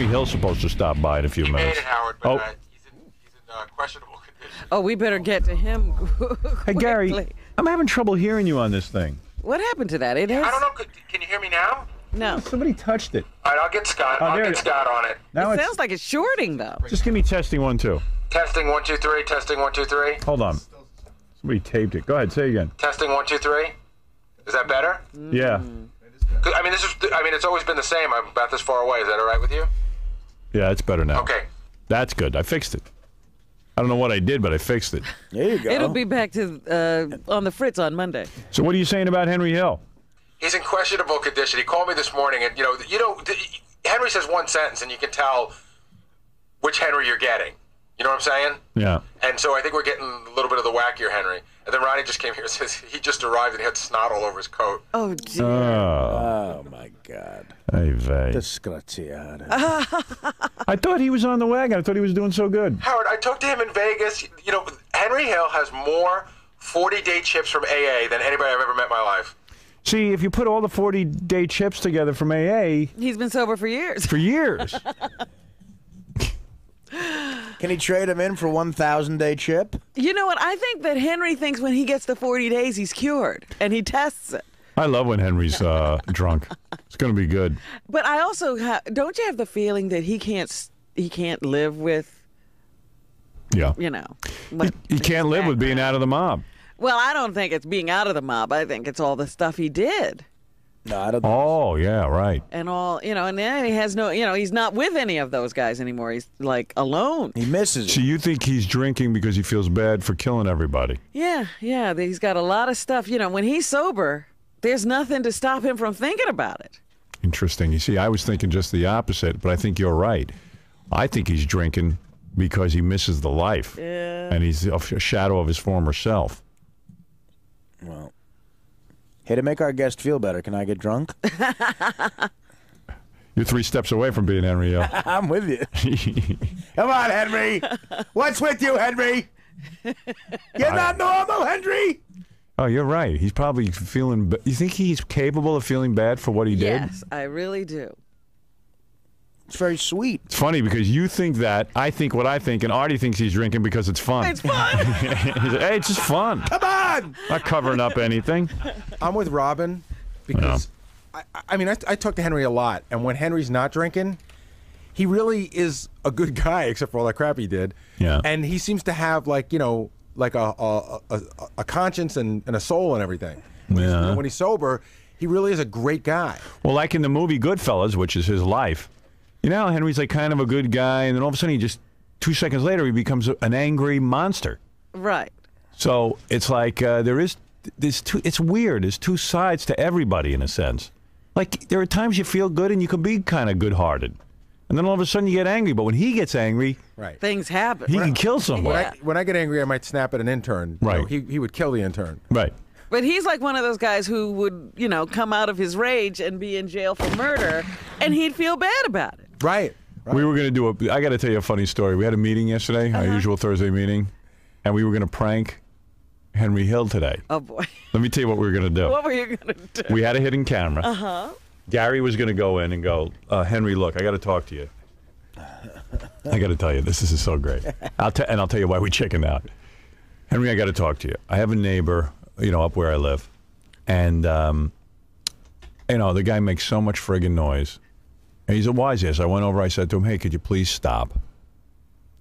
Henry Hill supposed to stop by in a few He made minutes. it, Howard, but Oh. uh, he's in, he's in uh, questionable condition. Oh, we better get to him. Hey, Gary. I'm having trouble hearing you on this thing. What happened to that? It has I don't know. Could, can you hear me now? no. Somebody touched it. All right, I'll get Scott. Oh, I'll there get it- Scott on it. Now It it's sounds like it's shorting though. just give me testing one two. Testing one two three. Testing one two three. Hold on. Somebody taped it. Go ahead, say again. Testing one two three. Is that better? Yeah. I mean, this is. I mean, it's always been the same. I'm about this far away. Is that all right with you? Yeah, it's better now. Okay. That's good. I fixed it. I don't know what I did, but I fixed it. There you go. It'll be back to uh, on the Fritz on Monday. So what are you saying about Henry Hill? He's in questionable condition. He called me this morning, and you know, you know, Henry says one sentence, and you can tell which Henry you're getting. You know what I'm saying? Yeah. And so I think we're getting a little bit of the wackier Henry. And then Ronnie just came here and says he just arrived and he had snot all over his coat. Oh, dear. Oh, Oh my God. Hey, vey. Disgraziata. I thought he was on the wagon. I thought he was doing so good. Howard, I talked to him in Vegas. You know, Henry Hill has more 40 day chips from AA than anybody I've ever met in my life. See, if you put all the 40 day chips together from AA He's been sober for years. for years, Can he trade him in for 1,000 day chip? You know what? I think that Henry thinks when he gets the 40 days, he's cured, and he tests it. I love when Henry's uh, drunk. It's going to be good. But I also ha- don't you have the feeling that he can't he can't live with Yeah. you know. what He can't his live with being out of the mob. Well, I don't think it's being out of the mob. I think it's all the stuff he did. No, I don't. Oh, yeah, right. and all you know, and then he has no, you know, he's not with any of those guys anymore. He's like alone. He misses So it. you think he's drinking because he feels bad for killing everybody? Yeah, yeah. He's got a lot of stuff. You know, when he's sober, there's nothing to stop him from thinking about it. Interesting. You see, I was thinking just the opposite, but I think you're right. I think he's drinking because he misses the life. Yeah. And he's a shadow of his former self. Well, hey, to make our guest feel better, can I get drunk? You're three steps away from being Henry Hill. Uh. I'm with you. Come on, Henry. What's with you, Henry? You're not normal, Henry. Oh, you're right. He's probably feeling. ba- You think he's capable of feeling bad for what he did? Yes, I really do. It's very sweet. It's funny because you think that, I think what I think, and Artie thinks he's drinking because it's fun. It's fun. He's like, hey, it's just fun. Come on. Not covering up anything. I'm with Robin because I, I mean I, I talk to Henry a lot, and when Henry's not drinking, he really is a good guy, except for all that crap he did. Yeah. And he seems to have like you know like a a, a, a conscience and, and a soul and everything. When he's- Yeah. when he's sober, he really is a great guy. Well, like in the movie Goodfellas, which is his life, you know, Henry's like kind of a good guy, and then all of a sudden he just, two seconds later, he becomes an angry monster. right. So it's like uh, there is, there's two, it's weird. There's two sides to everybody in a sense. Like there are times you feel good and you can be kind of good hearted. And then all of a sudden you get angry. But when he gets angry, Right. Things happen. he can kill When someone. Yeah. I, when I get angry, I might snap at an intern. You know, Right. he, he would kill the intern. Right. But he's like one of those guys who would, you know, come out of his rage and be in jail for murder, and he'd feel bad about it. Right. right. We were going to do a, I got to tell you a funny story. We had a meeting yesterday, our usual Thursday meeting, and we were going to prank Henry Hill today. Oh boy, Let me tell you what we were going to do. what were you gonna do? We had a hidden camera. Uh huh. Gary was going to go in and go, uh, Henry, look, I got to talk to you. I got to tell you, this is so great. I'll te- and I'll tell you why we chickened out. Henry, I got to talk to you. I have a neighbor, you know, up where I live, and um, you know, the guy makes so much friggin' noise. And he's a wise ass. I went over. I said to him, "Hey, could you please stop?"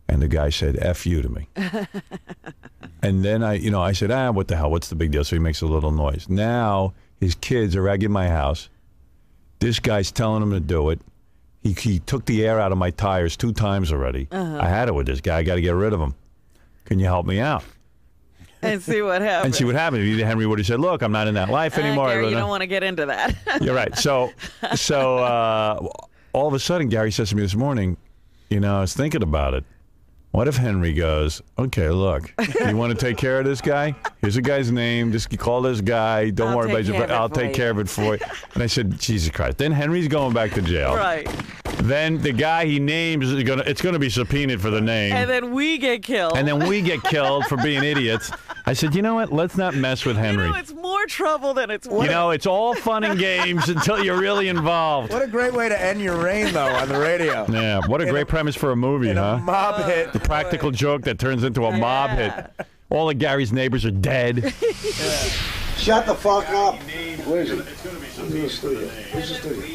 And the guy said, "F you" to me. and then I, you know, I said, "Ah, what the hell? What's the big deal?" So he makes a little noise. Now his kids are ragging my house. This guy's telling him to do it. He, he took the air out of my tires two times already. I had it with this guy. I got to get rid of him. Can you help me out? and see what happens. And see what. Either Henry would have said, "Look, I'm not in that life Uh, anymore." I Gary, you don't want to get into that. You're right. So, so uh, all of a sudden, Gary says to me this morning, "You know, I was thinking about it. What if Henry goes, okay, look, you want to take care of this guy? Here's a guy's name. Just call this guy. Don't I'll worry about care it. I'll take you." care of it for you." And I said, "Jesus Christ!" Then Henry's going back to jail. right. Then the guy he names is gonna it's gonna be subpoenaed for the name. And then we get killed. and then we get killed for being idiots. I said, you know what? Let's not mess with Henry. you Henry. know, it's more trouble than it's worth. You know, it's all fun and games until you're really involved. What a great way to end your reign, though, on the radio. Yeah, what a great premise for a movie, In a huh? mob uh, hit. The practical joke that turns into a mob hit. All of Gary's neighbors are dead. Shut the fuck up. Where is it? Where's the studio? Where's the studio?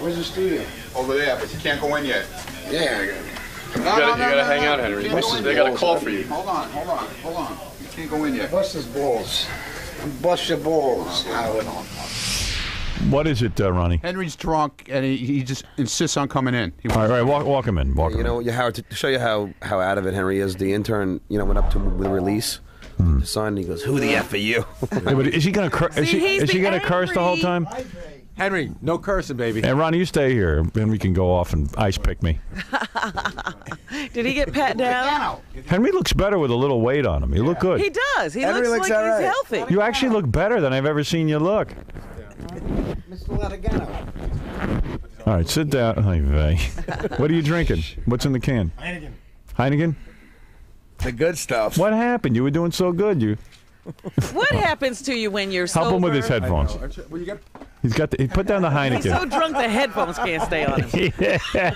Where's the studio? Over there, but you can't go in yet. Yeah. You gotta, you gotta hang out, Henry. They got a call for you. Hold on, hold on, hold on. You can't go in yet. Bust his balls. Bust your balls, Howard. What is it, uh, Ronnie? Henry's drunk and he, he just insists on coming in. He All right, all right walk, walk him in. Walk him You know, you Howard, to show you how, how out of it Henry is, the intern, you know, went up to him with a release. Hmm. To sign, and he goes, "Who the f are you?" Yeah, but is he gonna cur- is See, he, he's is he gonna curse the whole angry- time? Henry, no cursing, baby. And Ronnie, you stay here, and we can go off and ice pick me. Did he get pat down? Henry looks better with a little weight on him. You look good. He does. He Henry looks looks like all right. he's healthy. You actually look better than I've ever seen you look. Mr. Latagano. All right, sit down. Ay. What are you drinking? What's in the can? Heineken. Heineken? The good stuff. What happened? You were doing so good. You What happens to you when you're help him with his sober? headphones. Well, you got He's got. The, he put down the He's so Heineken. drunk the headphones can't stay on him.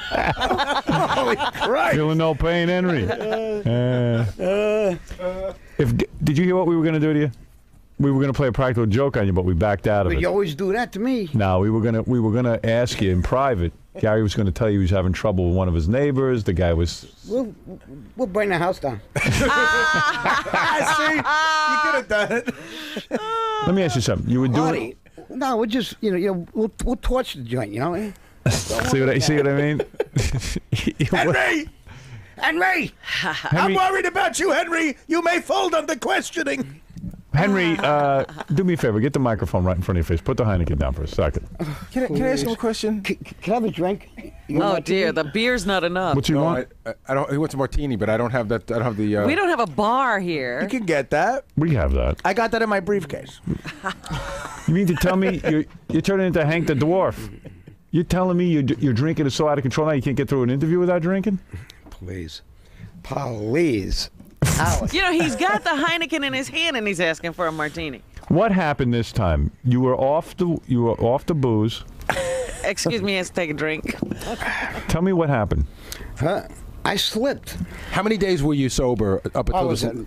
Holy Christ. Feeling no pain, Henry. Uh, if did you hear what we were going to do to you? We were going to play a practical joke on you, but we backed out of But it. you always do that to me. No, we were gonna we were gonna ask you in private. Gary was gonna tell you he was having trouble with one of his neighbors. The guy was. We'll, we'll burn the house down. See? You could have done it. Let me ask you something. You were doing. Marty, no, we'll just, you know, you know we'll, we'll torch the joint, you know? See what I see what I mean? Henry! Henry! I'm Henry, worried about you, Henry. You may fold under questioning. Henry uh, do me a favor. Get the microphone right in front of your face. Put the Heineken down for a second. Can I, can I ask you a question? C- c- can I have a drink? You Oh dear, the beer's not enough. What you No, want? I, I don't. He wants a martini, but I don't have that. I don't have the. Uh, We don't have a bar here. You can get that. We have that. I got that in my briefcase. You mean to tell me you're, you're turning into Hank the Dwarf? You're telling me you're, you're drinking is so out of control now you can't get through an interview without drinking? Please. Please. Howard. You know, he's got the Heineken in his hand and he's asking for a martini. What happened this time? You were off the you were off the booze. Excuse me, he has to take a drink. Tell me what happened. Huh? I slipped. How many days were you sober up until oh, was this?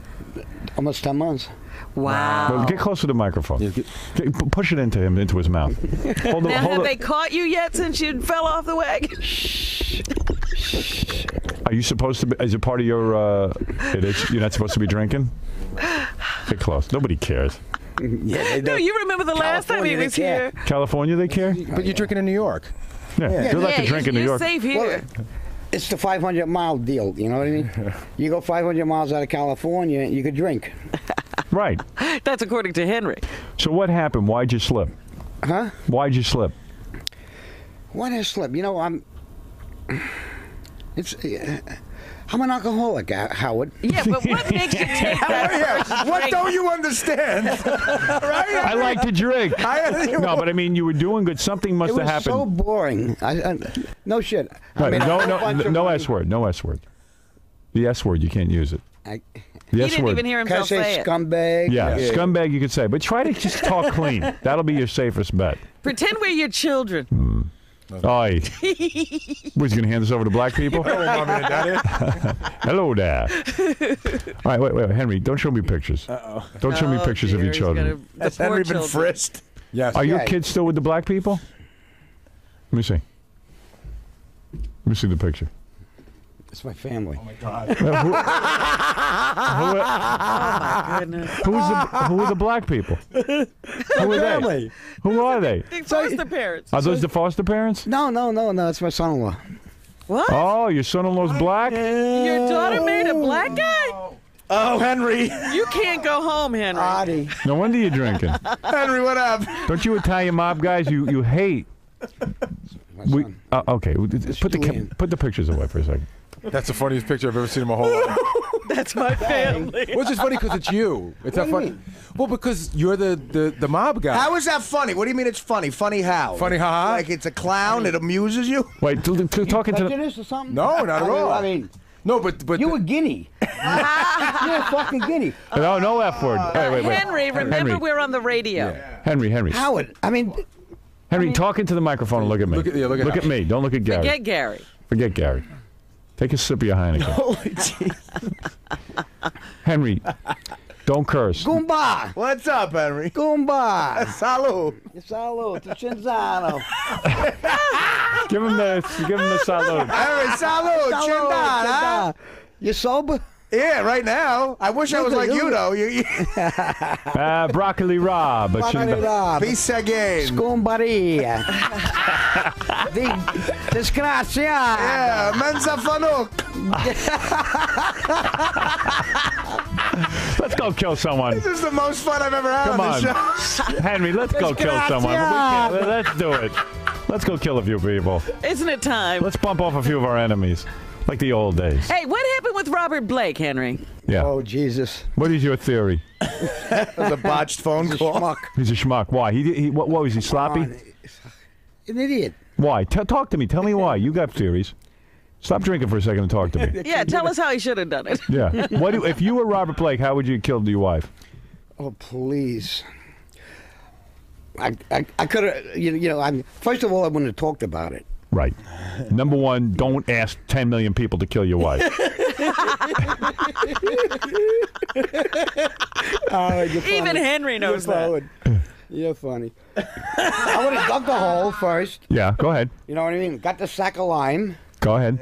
almost 10 months. Wow. Well, get close to the microphone. Yeah, get- Get- push it into him, into his mouth. Hold Now, it, have hold they caught you yet since you fell off the wagon? Are you supposed to be? Is it part of your? Uh, it is. You're not supposed to be drinking. Get close. Nobody cares. Yeah, No, you remember the last time he California, was here. California, they care. But you're drinking in New York. Yeah, you're allowed yeah, to drink you're, in New you're York. safe Well, here. it's the 500 mile deal, you know what I mean? you go 500 miles out of California, and you could drink. Right. That's according to Henry. So what happened? Why'd you slip? Huh? Why'd you slip? Why did I slip? You know, I'm. It's. Uh, I'm an alcoholic, uh, Howard. Yeah, but what makes you take that first What drink? don't you understand? right? I like to drink. I- No, but I mean, you were doing good. Something must It have was happened. so boring. I, I, no shit. I Right, made no, no, no. S word. No S word. The S word, you can't use it. I, The He S didn't word. even hear can I himself say, say it. scumbag? yeah, scumbag you could say, but try to just talk clean. That'll be your safest bet. Pretend we're your children. Oi. Was he going to hand this over to black people? Oh, Hello there. All right, wait, wait, Henry, don't show me pictures. Uh-oh. Don't show me Oh, pictures of dear, your he's children. gonna- the Has poor Henry been children. frisked? Yes. Are your kids still with the black people? Let me see. Let me see the picture. It's my family. Goodness. Who's the, who are the black people? Who are they? Who are they? The foster parents. Are those the foster parents? No, no, no, no. It's my son-in-law. What? Oh, your son-in-law's black? Your daughter made a black guy? Oh, Henry. You can't go home, Henry. Artie. No wonder you're drinking. Henry, what up? Don't you Italian mob guys? You you hate. My We son. uh, okay. Put the ca- Julian. put the pictures away for a second. That's the funniest picture I've ever seen in my whole life. That's my family. Which is funny because it's you. It's not What do you funny. mean? Well, because you're the, the, the mob guy. How is that funny? What do you mean it's funny? Funny how? Funny how? Like it's a clown. It amuses you. Wait, to, to, talking to the, Prejudice or something? No, not at I mean- all. I mean, no, but but you were guinea. You're a fucking guinea. no, no F word. Uh, wait, wait, wait. Henry, remember Henry. we're on the radio. Henry, Henry, Howard, I mean, Henry, talk into the microphone and look at me. Look at- yeah, look at at me. Don't look at Gary. Forget Gary. Forget Gary. Take a sip of your Heineken. Holy oh, jeez. Henry, don't curse. Goomba! What's up, Henry? Goomba! Salud. Salute to Cinzano. Give him the give him the salute. Henry, salud. Salute, Chindan. Eh? Cinzano. You sober? Yeah, right now. I wish I was like you, though. You, you, Uh, broccoli Rob. but Fucking shouldn't- it up. peace again. Scombaria. Di disgrazia. Yeah, mensa fanuk. Let's go kill someone. This is the most fun I've ever had Come on on, the show. Henry. Let's go kill someone. We Let's do it. Let's go kill a few people. Isn't it time? Let's bump off a few of our enemies, like the old days. Hey, what happened with Robert Blake, Henry? Yeah. Oh, Jesus. What is your theory? That was a botched phone call. Schmuck. He's a schmuck. Why? He, he what, what was he sloppy? An idiot. Why? T- talk to me. Tell me why. You got theories. Stop drinking for a second and talk to me. Yeah, tell us how he should have done it. Yeah. What do, if you were Robert Blake? How would you have killed your wife? Oh, please. I, I, I could have, you, know- you know, I'm, first of all, I wouldn't have talked about it. Right. Number one, don't ask 10 million people to kill your wife. Oh, Even Henry knows that. You're funny. I would have dug the hole first. Yeah, go ahead. You know what I mean? Got the sack of lime. Go ahead.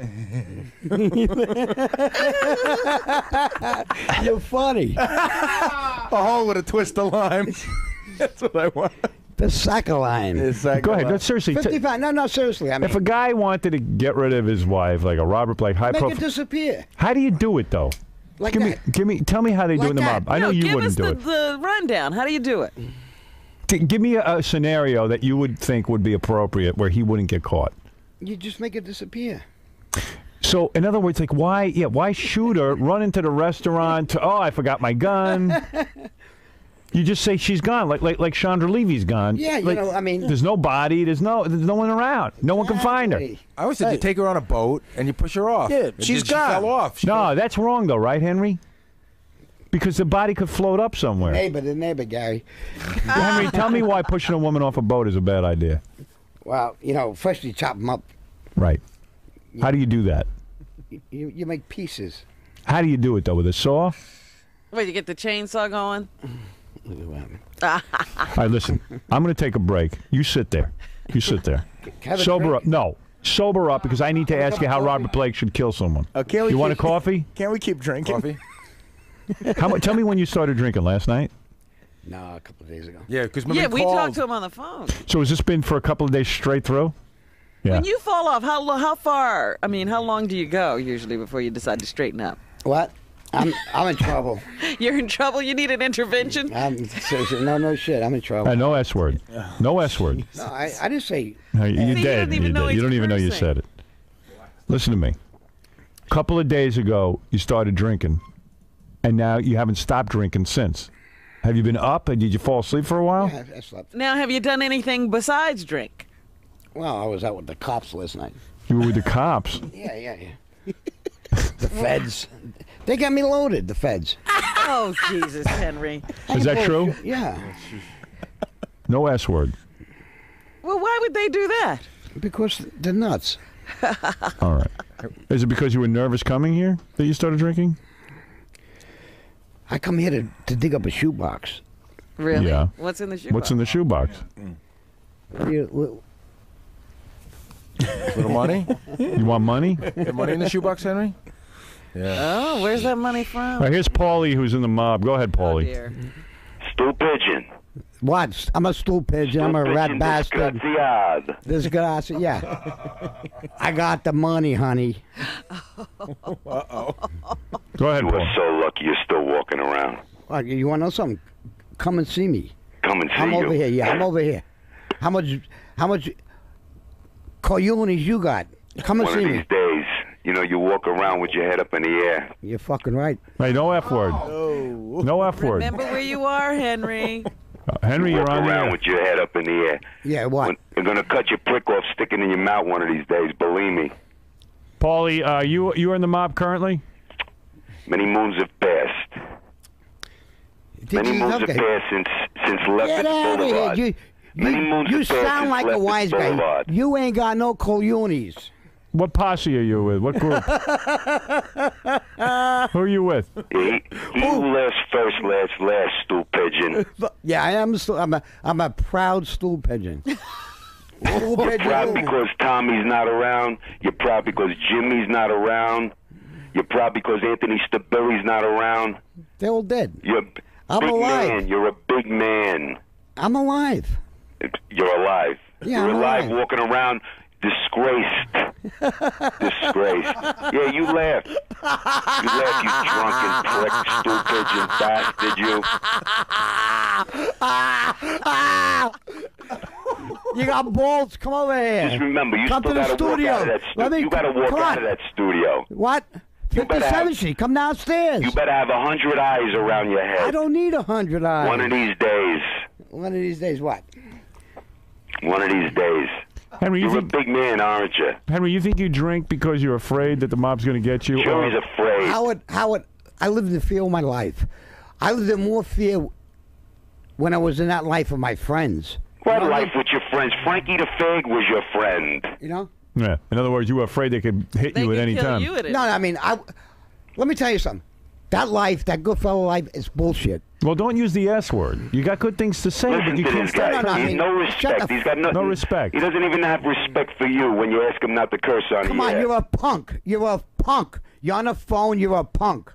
You're funny. A hole with a twist of lime. That's what I want. The sack of lime. It's Go ahead. lot. No, seriously. t- 55. No, no, seriously. I mean, if a guy wanted to get rid of his wife, like a Robert Blake, high make profile, it disappear. how do you do it though? Like give that. me, give me, tell me how they do Like it in the that. mob. I know you give wouldn't us do the, it. the rundown. How do you do it? T- give me a, a scenario that you would think would be appropriate where he wouldn't get caught. You just make it disappear. So, in other words, like why? Yeah, why shoot her? Run into the restaurant. To, oh, I forgot my gun. you just say she's gone, like like like Chandra Levy's gone. Yeah, you Like, know, I mean- there's no body. There's no there's no one around. No one can find her. I always said Hey. you take her on a boat and you push her off. Yeah, And she's she- she gone. fell off. She No, that's wrong though, right, Henry? Because the body could float up somewhere. Neighbor, the neighbor, Gary. Henry, tell me why pushing a woman off a boat is a bad idea. Well, you know, first you chop them up. Right. How do you do that? You, you make pieces. How do you do it though? With a saw? Wait, you get the chainsaw going? Look at what. All right, listen. I'm going to take a break. You sit there. You sit there. Have Sober drink. up. No, sober up because I need to ask you how Robert Blake should kill someone. Uh, oh, can't we You want a coffee? Can't we keep drinking? Coffee? How much? Tell me when you started drinking last night. No, a couple of days ago. Yeah, because Yeah, we talked to him on the phone. So has this been for a couple of days straight through? Yeah. When you fall off, how how far? I mean, how long do you go usually before you decide to straighten up? What? I'm I'm in trouble. You're in trouble. You need an intervention. I'm seriously, no, no shit. I'm in trouble. Uh, no S word. No S word. No, I, I didn't say. No, you- See, You're he dead. doesn't even You're know dead. You don't even know you cursing. said it. Listen to me. A couple of days ago, you started drinking, and now you haven't stopped drinking since. Have you been up and did you fall asleep for a while? Yeah, I slept. Now, have you done anything besides drink? Well, I was out with the cops last night. You were with the cops. Yeah, yeah, yeah. the feds. They got me loaded. The feds. Oh, Jesus, Henry. Is that true? Yeah, No S word. Well, why would they do that? because they're nuts. All right. Is it because you were nervous coming here that you started drinking? I come here to, to dig up a shoebox. Really? Yeah. What's in the shoebox? What's in the shoebox? You- well, Little money? You want money? Got money in the shoebox, Henry? Oh, where's that money from? All right, here's Paulie, who's in the mob. Go ahead, Oh, Paulie. dear. Stool pigeon. What? I'm a stool pigeon. I'm a Stool rat pigeon bastard. disgraziad. This grass, yeah. I got the money, honey. Go ahead, You are Paul. so lucky you're still walking around. What, you want to know something? Come and see me. Come and see I'm you. over here. Yeah, I'm over here. How much? How much? Coyones you got? Come and One see of me. these days, you know, you walk around with your head up in the air. You're fucking right. Hey, no F word. No F word. Remember where you are, Henry. Uh, Henry, you're walk on the around air. with your head up in the air. Yeah, what? When, they're gonna cut your prick off, sticking in your mouth one of these days. Believe me. Paulie, uh, you you are in the mob currently? Many moons have passed. Did Many you- moons okay. have passed since since Get Lefferts out of here. Boulevard. You, Many you, moons you have passed sound since like a Lefferts wise guy. You ain't got no coloonies. What posse are you with? What group? Who are you with? He, he who laughs first last, last, stool pigeon. Yeah, I am. Still, I'm a. I'm a proud stool pigeon. stool You're proud because Tommy's not around. You're proud because Jimmy's not around. You're proud because Anthony Stabiri's not around. They're all dead. You're a b- I'm big alive. man. You're a big man. I'm alive. You're alive. Yeah, You're I'm alive, alive. walking around disgraced. disgraced. Yeah, you laugh. You laugh, you drunken prick, stool pigeon bastard, you. You got balls. Come over here. Just remember, you Come still to the gotta walk studio. out of that stu- Let me- You gotta walk out of that studio. What? You better 57th have- Street. Come downstairs. You better have a hundred eyes around your head. I don't need a hundred eyes. One of these days. One of these days, what? One of these days. Henry, you You're a think big man, aren't you? Henry, you think you drink because you're afraid that the mob's going to get you? Sure, or- he's afraid. Howard, Howard, I lived in fear of my life. I lived in more fear when I was in that life of my friends. What You know life with your friends? Frankie the Fag was your friend. You know? yeah. In other words, you were afraid they could hit They you at could any kill time. you at No, it. no, I mean, I. Let me tell you something. That life, that good fellow life, is bullshit. Well, don't use the S word. You got good things to say, Listen but you to can't this start. guy. no, no, I He's mean, no respect. the He's got no, No respect. He doesn't even have respect for you when you ask him not to curse on you. Come on, air. you're a punk. You're a punk. You're on the phone. You're a punk.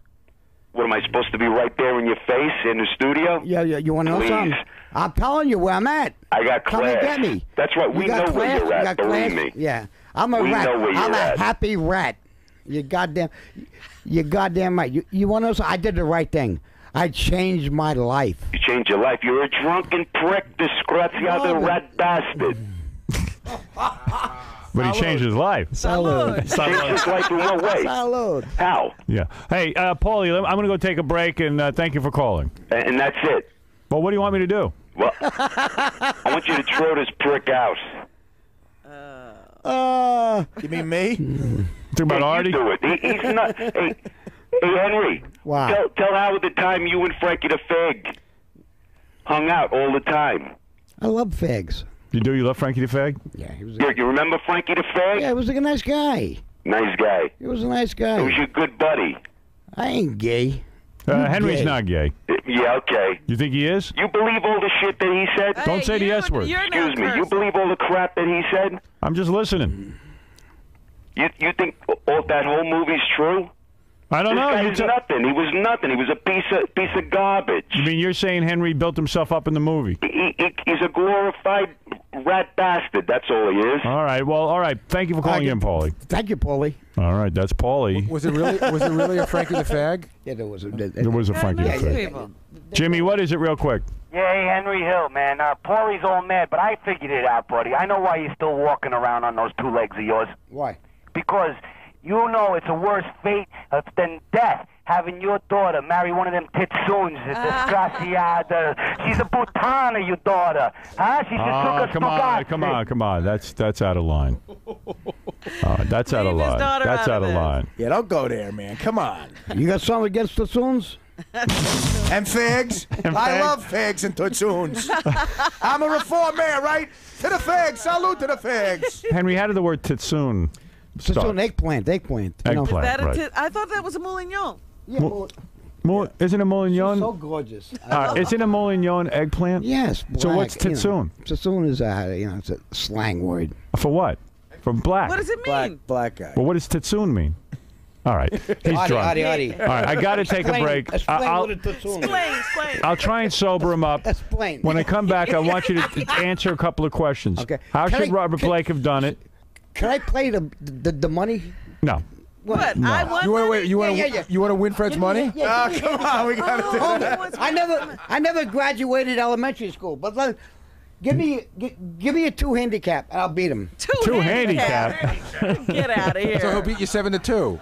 What am I supposed to be right there in your face in the studio? Yeah, yeah. You want to know Please. something? I'm telling you where I'm at. I got Come class. and get me. That's right. We got know where you're You at. got Believe class? me. Yeah, I'm a We rat. know where I'm you're a happy rat. You goddamn, you goddamn right. You, you want to know? something? I did the right thing. I changed my life. You changed your life. You're a drunken prick, disgraziado No, but- rat bastard. But he changed his life. Salud. Changed his life in what way? Salud. How? Yeah. Hey, uh, Paulie, I'm going to go take a break, and uh, thank you for calling. And, and that's it. Well, what do you want me to do? Well, I want you to throw this prick out. Uh, Uh, You mean me? Talk about Hey, Artie? You do it. He, he's not. hey, hey, Henry. Wow. Tell, tell Howard the time you and Frankie the Fag hung out all the time. I love fags. You do? You love Frankie the Fag? Yeah, he was. You, A, you remember Frankie the Fag? yeah, he was like a nice guy. Nice guy. He was a nice guy. He was guy. your good buddy. I ain't gay. Uh, Henry's gay. not gay. Yeah, okay. You think he is? You believe all the shit that he said? Don't say the S word. Excuse me. You believe all the crap that he said? I'm just listening. You you think all that whole movie's true? I don't This know. guy You, was tell- nothing. He was nothing. He was a piece of piece of garbage. you mean you're saying Henry built himself up in the movie? He, he, he's a glorified rat bastard. That's all he is. All right. Well, all right. Thank you for calling in, get- Paulie. Thank you, Paulie. All right. That's Paulie. Was it really? Was it really a Frankie the Fag? Yeah, there was a. There was a God Frankie the Fag. Jimmy, what is it, real quick? Yeah, hey, Henry Hill, man. Uh, Paulie's all mad, but I figured it out, buddy. I know why you're still walking around on those two legs of yours. Why? Because you know it's a worse fate than death. Having your daughter marry one of them titsoons, disgraciada. She's a putana, your daughter. Huh? She just Oh, a come on, come on, come on. That's that's out of line. Uh, that's out of line. That's out out of of line. Yeah, don't go there, man. Come on. You got something against the Soons? And figs. I love figs and tutsoons. I'm a reform man, right? To the figs. Salute to the figs. Henry, how did the word titsoon It's start? an eggplant. Eggplant. you know. Eggplant, That a right. tit- I thought that was a moulignon. Yeah, well, Mo- Isn't a moulignon? so gorgeous. uh, isn't a moulignon eggplant? Yes. So what's black, you know. titsoon? Titsoon is a you know it's a slang word. For what? From black. What does it mean? Black, black guy. Well, what does titsoon mean? All right. He's Adi, drunk. Adi, Adi. All right, I got to take a break. Explain I- I'll, what a. Explain, explain. I'll try and sober him up. Explain. When I come back, I want you to answer a couple of questions. Okay. How Can should I- Robert can- Blake have done it? Can I play the the, the money? No. what? I want You want to money? wait? You want to? Yeah, yeah, yeah. You want to win Fred's money? Yeah, Oh, come on, we got to do Oh, that. what's I never I never graduated elementary school, but let, Give me, gi- give me a two handicap, and I'll beat him. Two, Two handicap. Get out of here. So he'll beat you seven to two.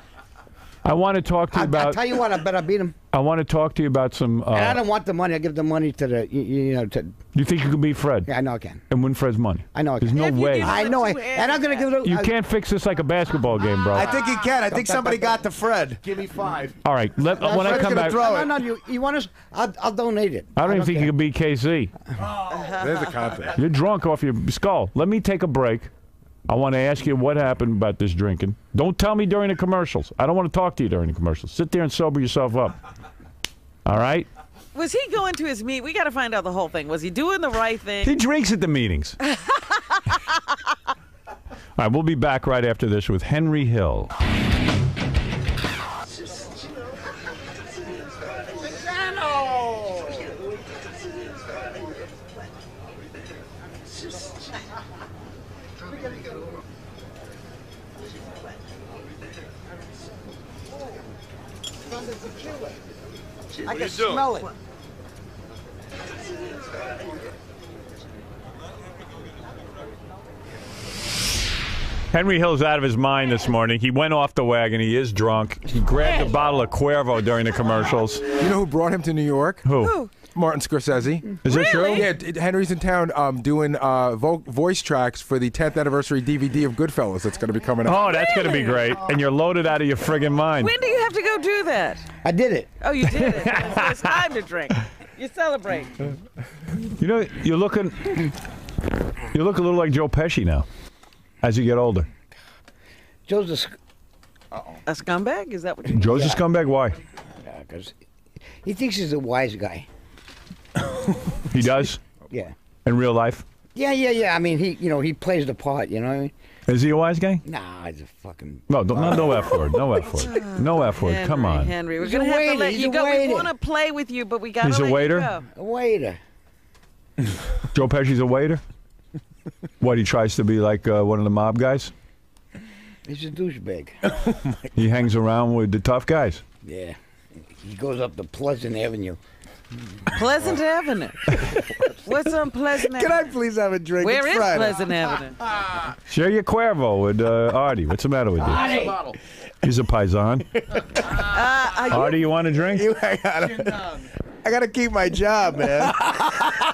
I want to talk to you I, I'll about. tell you what, I bet I beat him. I want to talk to you about some. and I Uh, don't want the money. I give the money to the, you, you know, to. you think you can beat Fred Yeah, I know I can. and win Fred's money? I know I There's no way. I know. I, and I'm gonna give it. A, You I- can't fix this like a basketball game, bro. I think he can. I think somebody got to Fred. Give me five. All right. Let, when I come gonna back, throw it. No, no, you, you want us? I'll, I'll donate it. I don't even think you care. can beat KC. There's a confidence. You're drunk off your skull. Let me take a break. I want to ask you what happened about this drinking. Don't tell me during the commercials. I don't want to talk to you during the commercials. Sit there and sober yourself up. All right? Was he going to his meet? We got to find out the whole thing. Was he doing the right thing? He drinks at the meetings. All right, we'll be back right after this with Henry Hill. I can smell it. Henry Hill's out of his mind this morning. He went off the wagon. He is drunk. He grabbed a bottle of Cuervo during the commercials. You know who brought him to New York? Who? Martin Scorsese. Is that true? Yeah, d- Henry's in town um, doing uh, vo- voice tracks for the 10th anniversary DVD of Goodfellas that's going to be coming out. Oh, that's going to be great. And you're loaded out of your friggin' mind. When do you have to go do that? I did it. Oh, you did it. so it's time to drink. You celebrate. You know, you're looking. You look a little like Joe Pesci now, as you get older. Joe's a, sc- A scumbag? Is that what you Joe's a scumbag. Why? yeah, 'cause he thinks he's a wise guy. He does Yeah. in real life. Yeah, yeah, yeah. I mean, he, you know, he plays the part. You know what I mean? Is he a wise guy? Nah, he's a fucking. No, don't, no, no F word. No F word. No F word. Henry, Come on. Henry. We're He's gonna a have to let he's you a go. We want to play with you, but we gotta He's a let you waiter? go. A waiter. Joe Pesci's a waiter. what he tries to be like uh, one of the mob guys. He's a douchebag. He hangs around with the tough guys. yeah. He goes up to Pleasant Avenue. Pleasant Avenue. What's on Pleasant Avenue? Can I please have a drink? Where it's is Friday. Pleasant Avenue? Share your Cuervo with uh, Artie. What's the matter with you? He's a paisan. Uh, are you Artie, you want a drink? You- I, gotta, I gotta keep my job, man.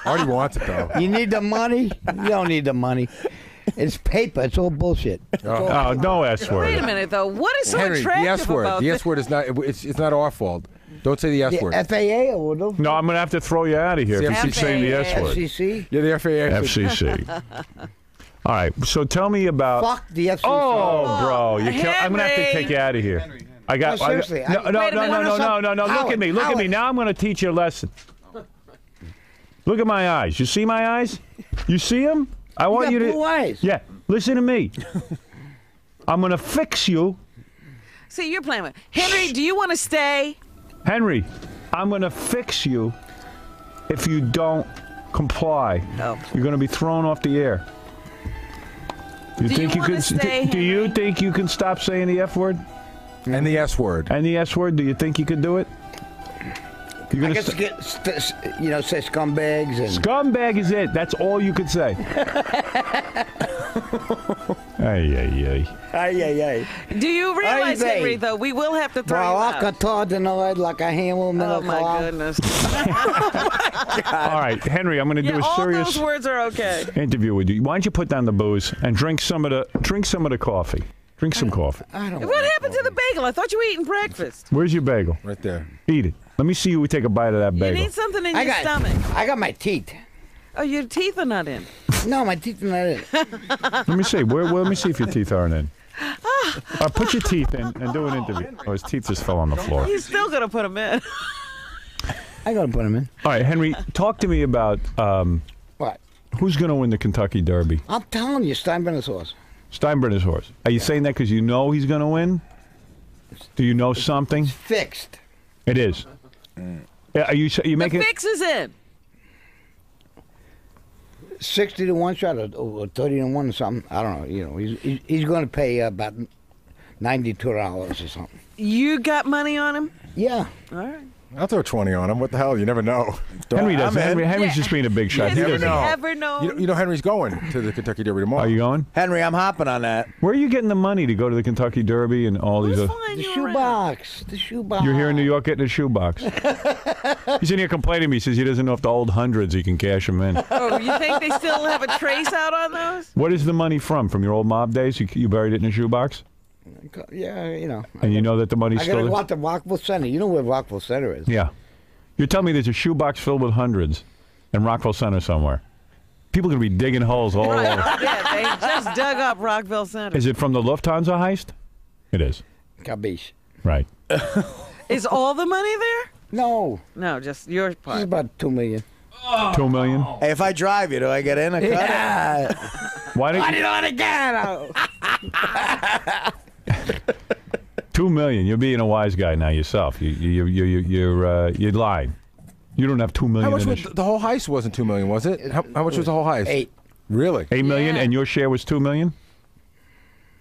Artie wants it, though. You need the money? You don't need the money. It's paper. It's all bullshit. It's all- Oh, no S word. Wait a minute, though. What is so Henry, the attractive S word. about The? S word is not. It's, it's not our fault. Don't say the S the word. FAA or the No, I'm going to have to throw you out of here if you keep saying the S word. FCC? yeah, the FAA. FCC. All right, so tell me about. Fuck the FCC. Oh, bro, oh, you kill, I'm gonna have to Henry. take you out of here. I got. No, seriously, I- no, no, Wait a no, minute. no, no, no, no, Look at me. Look at me. Now I'm gonna teach you a lesson. Look at my eyes. You see my eyes? You see them? I want got you to. blue eyes. Yeah. Listen to me. I'm gonna fix you, See, you're playing with Henry. Do you want to stay? Henry. I'm gonna fix you if you don't comply. No. You're gonna be thrown off the air. You Do think you you, can? stay, do you think you can stop saying the F word And the S word. and the S word? Do you think you can do it? You're gonna guess st- get, st- s- you know, say scumbags and scumbag is it? That's all you could say. ay ay ay. Ay ay ay. Do you realize, say? Henry? Though we will have to throw Bro, you I out. can talk tonight like a handle. Oh my goodness! All right, Henry. I'm gonna yeah, do a all serious those words are okay. interview with you. Why don't you put down the booze and drink some of the drink some of the coffee? Drink some coffee. I don't. What happened to the bagel? I thought you were eating breakfast. Where's your bagel? Right there. Eat it. Let me see you take a bite of that bagel. You bagel. need something in I your got. stomach. I got my teeth. Oh, your teeth are not in. No, my teeth are not in. Let me see. Where, where, let me see if your teeth aren't in. Uh, put your teeth in and do an interview. Oh, his teeth just fell on the floor. He's still gonna put them in. I gotta put them in. All right, Henry, talk to me about um, What? who's going to win the Kentucky Derby. I'm telling you, Steinbrenner's horse. Steinbrenner's horse. Are you saying that because you know he's going to win? Do you know something? Fixed. It is. Yeah, Are you are you The making? fix is in. Sixty to one shot or, or thirty to one or something. I don't know. You know, he's he's, going to pay about ninety two dollars or something. You got money on him? Yeah. All right. I'll throw 20 on him. What the hell? You never know. Henry doesn't. Henry, Henry's just being a big shot. Yes, He doesn't. know. ever known? You know, you know Henry's going to the Kentucky Derby tomorrow. Are you going? Henry, I'm hopping on that. Where are you getting the money to go to the Kentucky Derby and all these? Who's Other... flying The you around? shoebox. The shoebox. You're here in New York getting a shoebox. He's in here complaining to me. He says he doesn't know if the old hundreds he can cash them in. Oh, you think they still have a trace out on those? What is the money from? From your old mob days? You, you buried it in a shoebox, Yeah, you know. and you know that the money's I still gotta go there. out to Rockville Centre. You know where Rockville Centre is? Yeah, you're telling me there's a shoebox filled with hundreds in Rockville Centre somewhere. People are gonna be digging holes all over. yeah, they just dug up Rockville Centre. Is it from the Lufthansa heist? It is. Cabiche. Right. Is all the money there? No, No, just your part. it's about two million. Two oh, million. Hey, if I drive you, do I get in? I cut? Yeah. Why did I you? did it again. Two million. You're being a wise guy now yourself. You you you you you're uh, you're lying. You don't have two million. How much was sh- the whole heist? Wasn't two million, was it? How, how much was the whole heist? Eight. Really? Eight million, Yeah. and your share was two million.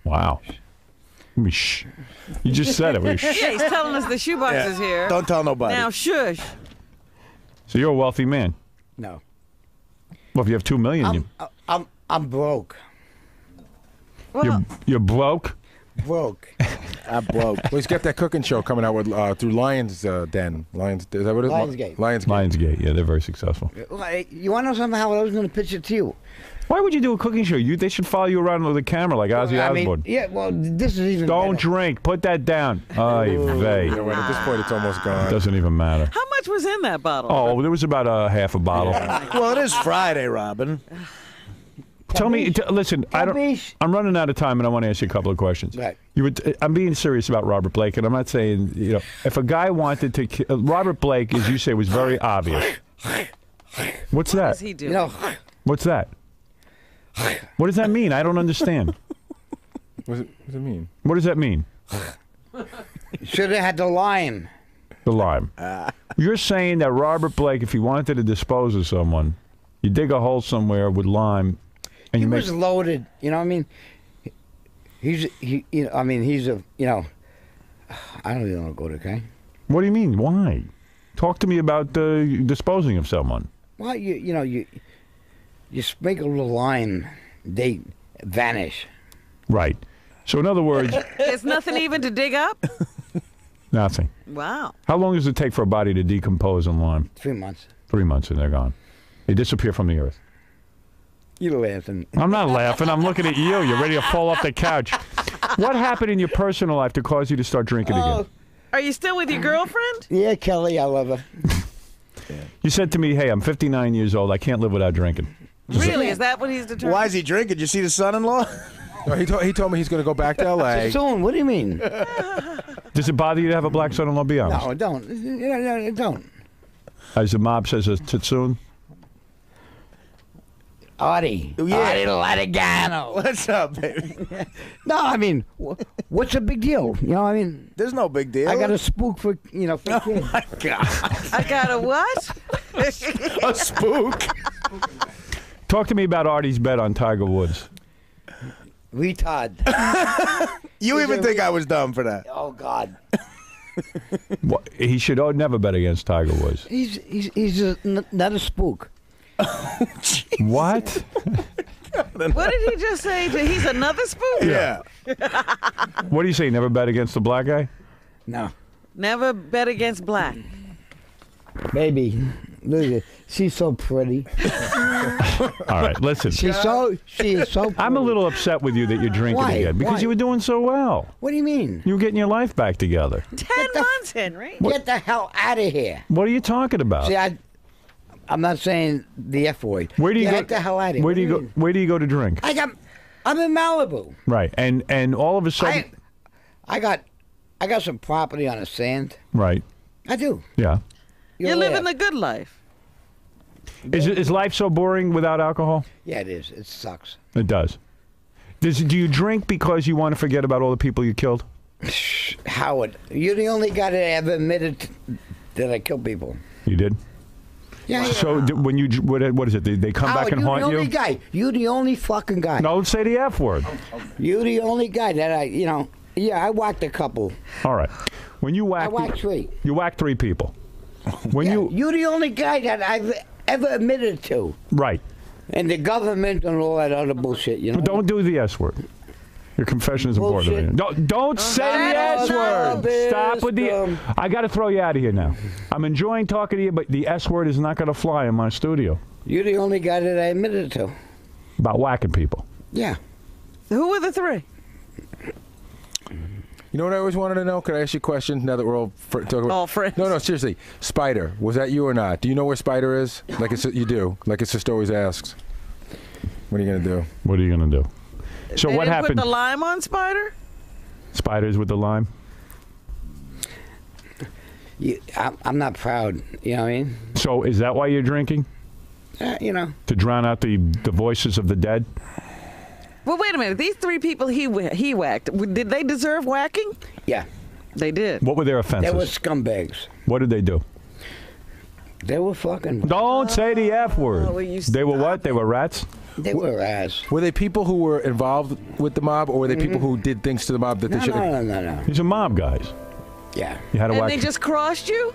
Wow. I mean, shh. You just said it. We shh. Yeah, he's telling us the shoebox Yeah. is here. Don't tell nobody. Now, shush. So you're a wealthy man. No, Well, if you have two million, I'm, you, I'm, I'm broke. Well, you're you're broke. Broke. I broke. Well, he's got that cooking show coming out with uh, through Lions uh, Den. Lions. Is that what it is? Lionsgate. Lionsgate. Lionsgate. Yeah, they're very successful. Like, you want to know something? How I was going to pitch it to you? Why would you do a cooking show? You they should follow you around with a camera like Ozzy I mean, Osbourne. yeah. Well, this is even. Don't better. drink. Put that down. Ay You know what? At this point, it's almost gone. It Doesn't even matter. how much was in that bottle? Oh, there was about a half a bottle. well, it is Friday, Robin. Tell me, t- listen, I don't, I'm running out of time, and I want to ask you a couple of questions. Right. You would. I'm being serious about Robert Blake, and I'm not saying you know if a guy wanted to. ki- uh, Robert Blake, as you say, was very obvious. What's What does that? he do? You know, What's that? What does that mean? I don't understand. What does it, what does it mean? What does that mean? should have had the lime. The lime. You're saying that Robert Blake, if he wanted to dispose of someone, you dig a hole somewhere with lime, and He you make. was loaded. You know what I mean? He's he. You know, I mean, he's a. You know, I don't even want to go to okay. What do you mean? Why? Talk to me about uh, disposing of someone. Well, you you know you you sprinkle the lime, they vanish. Right. So in other words, There's nothing even to dig up? nothing. Wow. How long does it take for a body to decompose in lime? Three months. Three months and they're gone. They disappear from the earth. You laughing? I'm not laughing. I'm looking at you. You're ready to fall off the couch. What happened in your personal life to cause you to start drinking oh. again? Are you still with your girlfriend? Yeah, Kelly, I love her. You said to me, "Hey, I'm 59 years old. I can't live without drinking." Really? Is that what he's determined? Why is he drinking? Did you see the son-in-law? No, he, told, he told me he's going to go back to L.A. Soon? What do you mean? Does it bother you to have a black son-in-law? Be honest. No, don't. No, no, don't. As the mob says, a titsoon. Artie. Yeah. Artie Latigano. What's up, baby? No, I mean, wh- what's a big deal? You know, I mean, There's no big deal. I got a spook for you know for oh kids. My God, I got a what? a spook. Talk to me about Artie's bet on Tiger Woods. retard. You even think I was dumb for that? Oh God, What, he should oh, never bet against Tiger Woods. he's he's he's a, n- not a spook. What? What did he just say? He's another spook? Yeah. What do you say? Never bet against the black guy? No, Never bet against black. baby, look at she's so pretty. All right, listen. She's so she is so. Pretty. I'm a little upset with you that you're drinking Why? again because Why? you were doing so well. What do you mean? You were getting your life back together. Ten the- months, Henry. Get the hell out of here. What are you talking about? See, I, I'm not saying the F word. where do you Get go? the hell out of here. Where do you go? Mm. Where do you go to drink? I got. I'm in Malibu. Right, and and all of a sudden, I, I got, I got some property on the sand. right? I do. Yeah. You're living the good life. Is is life so boring without alcohol? Yeah, it is. It sucks. It does. Does do you drink because you want to forget about all the people you killed? Howard, you're the only guy that ever admitted that I killed people. You did. Yeah. yeah. So d- when you what, what is it? They, they come Howard, back and haunt the only you. guy. You're the only fucking guy. No, say the F word. You're the only guy that I, you know. Yeah, I whacked a couple. All right. When you I whack, whacked three. you whack three people. When you You're the only guy that I've ever admitted to. right, And the government and all that other bullshit, you know? but don't do the S word. Your confession is important. Bullshit. Don't don't say the I S don't word. Stop with the. I got to throw you out of here now. I'm enjoying talking to you, but the S word is not going to fly in my studio You're the only guy that I admitted to. about whacking people. Yeah. Who were the three? You know what I always wanted to know? Could I ask you a question now that we're all fr- talking about? All friends. No, no, seriously. Spider, was that you or not? Do you know where Spider is? Like it's you do. Like his sister always asks. What are you gonna do? What are you going to do? So they what didn't happened? Put the lime on Spider. Spiders with the lime. You, I'm, I'm not proud. You know what I mean? So is that why you're drinking Uh, you know. to drown out the the voices of the dead? Well, wait a minute. These three people he he whacked. Did they deserve whacking? Yeah. They did. What were their offenses? They were scumbags. What did they do? They were fucking. Don't say the F word. Oh, they were what? They were rats. They were ass. Were they people who were involved with the mob, or were they mm-hmm. people who did things to the mob that No, they should? no, no, no, no. These are mob guys. Yeah. You had to And whack. they just crossed you.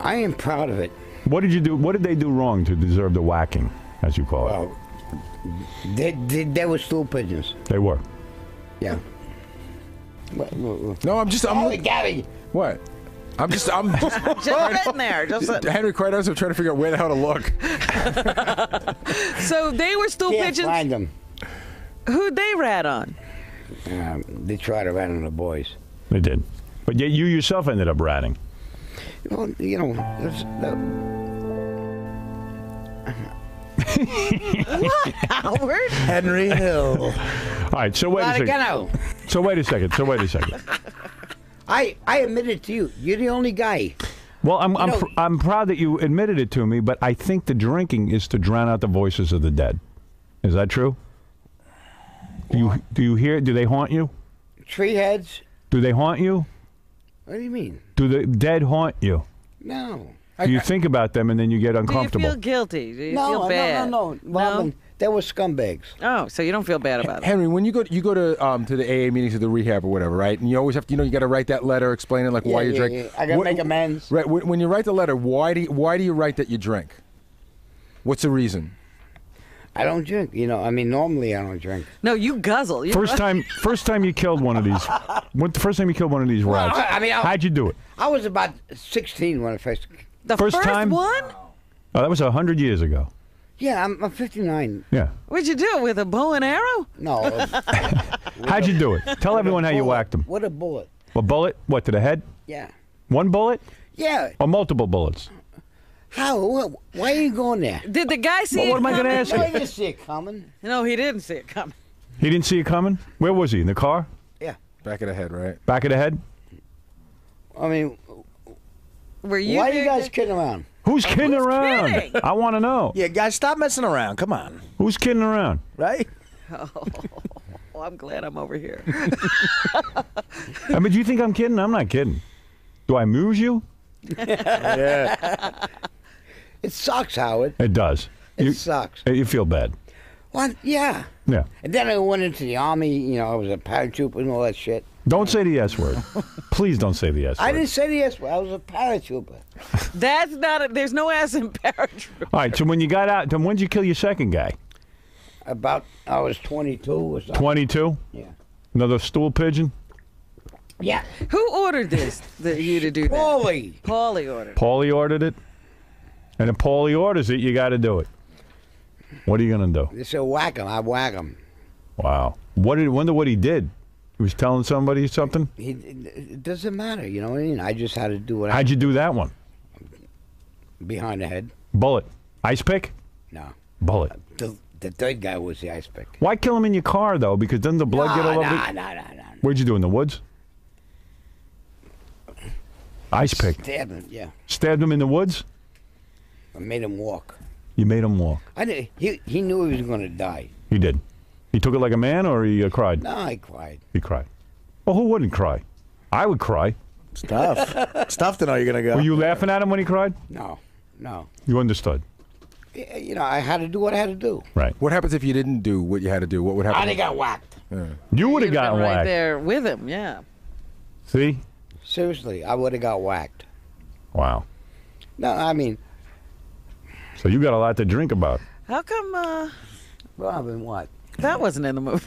I am proud of it. What did you do? What did they do wrong to deserve the whacking, as you call it? Well, they, they, they were stool pigeons. They were. Yeah. No, I'm just. I'm. Gary, Gary. What? I'm just. I'm. Just sitting there. Just sitting. Henry Cridos. I'm trying to figure out where the hell to look. So they were stool Can't pigeons. find them. Who'd they rat on? Um, they tried to rat on the boys. They did. But yet you yourself ended up ratting. Well, you know, that's, that, Howard. Henry Hill. All right. So wait a second. get. So wait a second. So wait a second. I, I admit it to you. You're the only guy. Well, I'm I'm, know- pr- I'm proud that you admitted it to me, but I think the drinking is to drown out the voices of the dead. Is that true? Do you do you hear? Do they haunt you? Tree heads. Do they haunt you? What do you mean? Do the dead haunt you? No. Do you think about them and then you get Do you uncomfortable? feel guilty? Do you no, feel bad? no, no, no, Robin, They were scumbags. Oh, so you don't feel bad about it? Henry, when you go you go to um to the AA meetings or the rehab or whatever, right? And you always have to, you know, you got to write that letter explaining like why Yeah, you yeah, drink. yeah. I gotta What- make amends. Right. When, when you write the letter, why do you, why do you write that you drink? What's the reason? I don't drink. You know, I mean, normally I don't drink. No, you guzzle. You First time, first time you killed one of these. What the first time you killed one of these rats? I- I mean, I- how'd you do it? I was about 16 when I first. The First first, time? one? Oh, that was a hundred years ago. Yeah, I'm, I'm 59. Yeah. What'd you do with a bow and arrow? No. How'd you do it? Tell everyone how you whacked them. What a bullet. A bullet? What to the head? Yeah. One bullet Yeah. or multiple bullets? How? Wh- Why are you going there? Did the guy see Well, it what am I gonna coming? ask No, you? I didn't see it coming. No, he didn't see it coming. He didn't see it coming. Where was he? In the car? Yeah. Back of the head, right? Back of the head? I mean, Were you? why are you big- guys kidding around? Who's uh, kidding Who's around? kidding? I want to know. Yeah, guys, stop messing around. Come on, Who's kidding around? right? Oh, I'm glad I'm over here. I mean, do you think I'm kidding? I'm not kidding. Do I amuse you? Yeah. It sucks, Howard. It does. It You, sucks. Uh, you feel bad. What? Yeah. Yeah. And then I went into the army. You know, I was a paratrooper and all that shit. Don't say the S word. Please don't say the S word. I didn't say the S word. I was a paratrooper. That's not. A, there's no S in paratroop. All right. So when you got out, then when did you kill your second guy? About I was 22 or something. 22. Yeah. Another stool pigeon. Yeah. Who ordered this? The, you to do that? Holy. Paulie ordered. Paulie ordered it, and if Paulie orders it, you got to do it. What are you gonna do? They said whack him. I whack him. Wow. What did? Wonder what he did. He was telling somebody something. He, it doesn't matter. You know what I mean? I just had to do what How'd you do that one? behind the head. Bullet. Ice pick. No. Bullet. The, the third guy was the ice pick. Why kill him in your car though? Because doesn't the blood get all over? nah, nah, nah, nah. Where'd you do in the woods? Ice pick. Stabbed him. Yeah. Stabbed him in the woods. I made him walk. You made him walk. I did, he he knew he was going to die. He did. He took it like a man, or he uh, cried. No, I cried. He cried. Well, who wouldn't cry? I would cry. It's tough. it's tough to know you're gonna go. Were you laughing at him when he cried? No, no. You understood, Y- You know, I had to do what I had to do. right? What happens if you didn't do what you had to do? What would happen? I got whacked. You would have You'd been right whacked. there with him. Yeah. See, Seriously, I would have got whacked. Wow. No, I mean, So you got a lot to drink about. How come uh, Robin, what? That wasn't in the movie?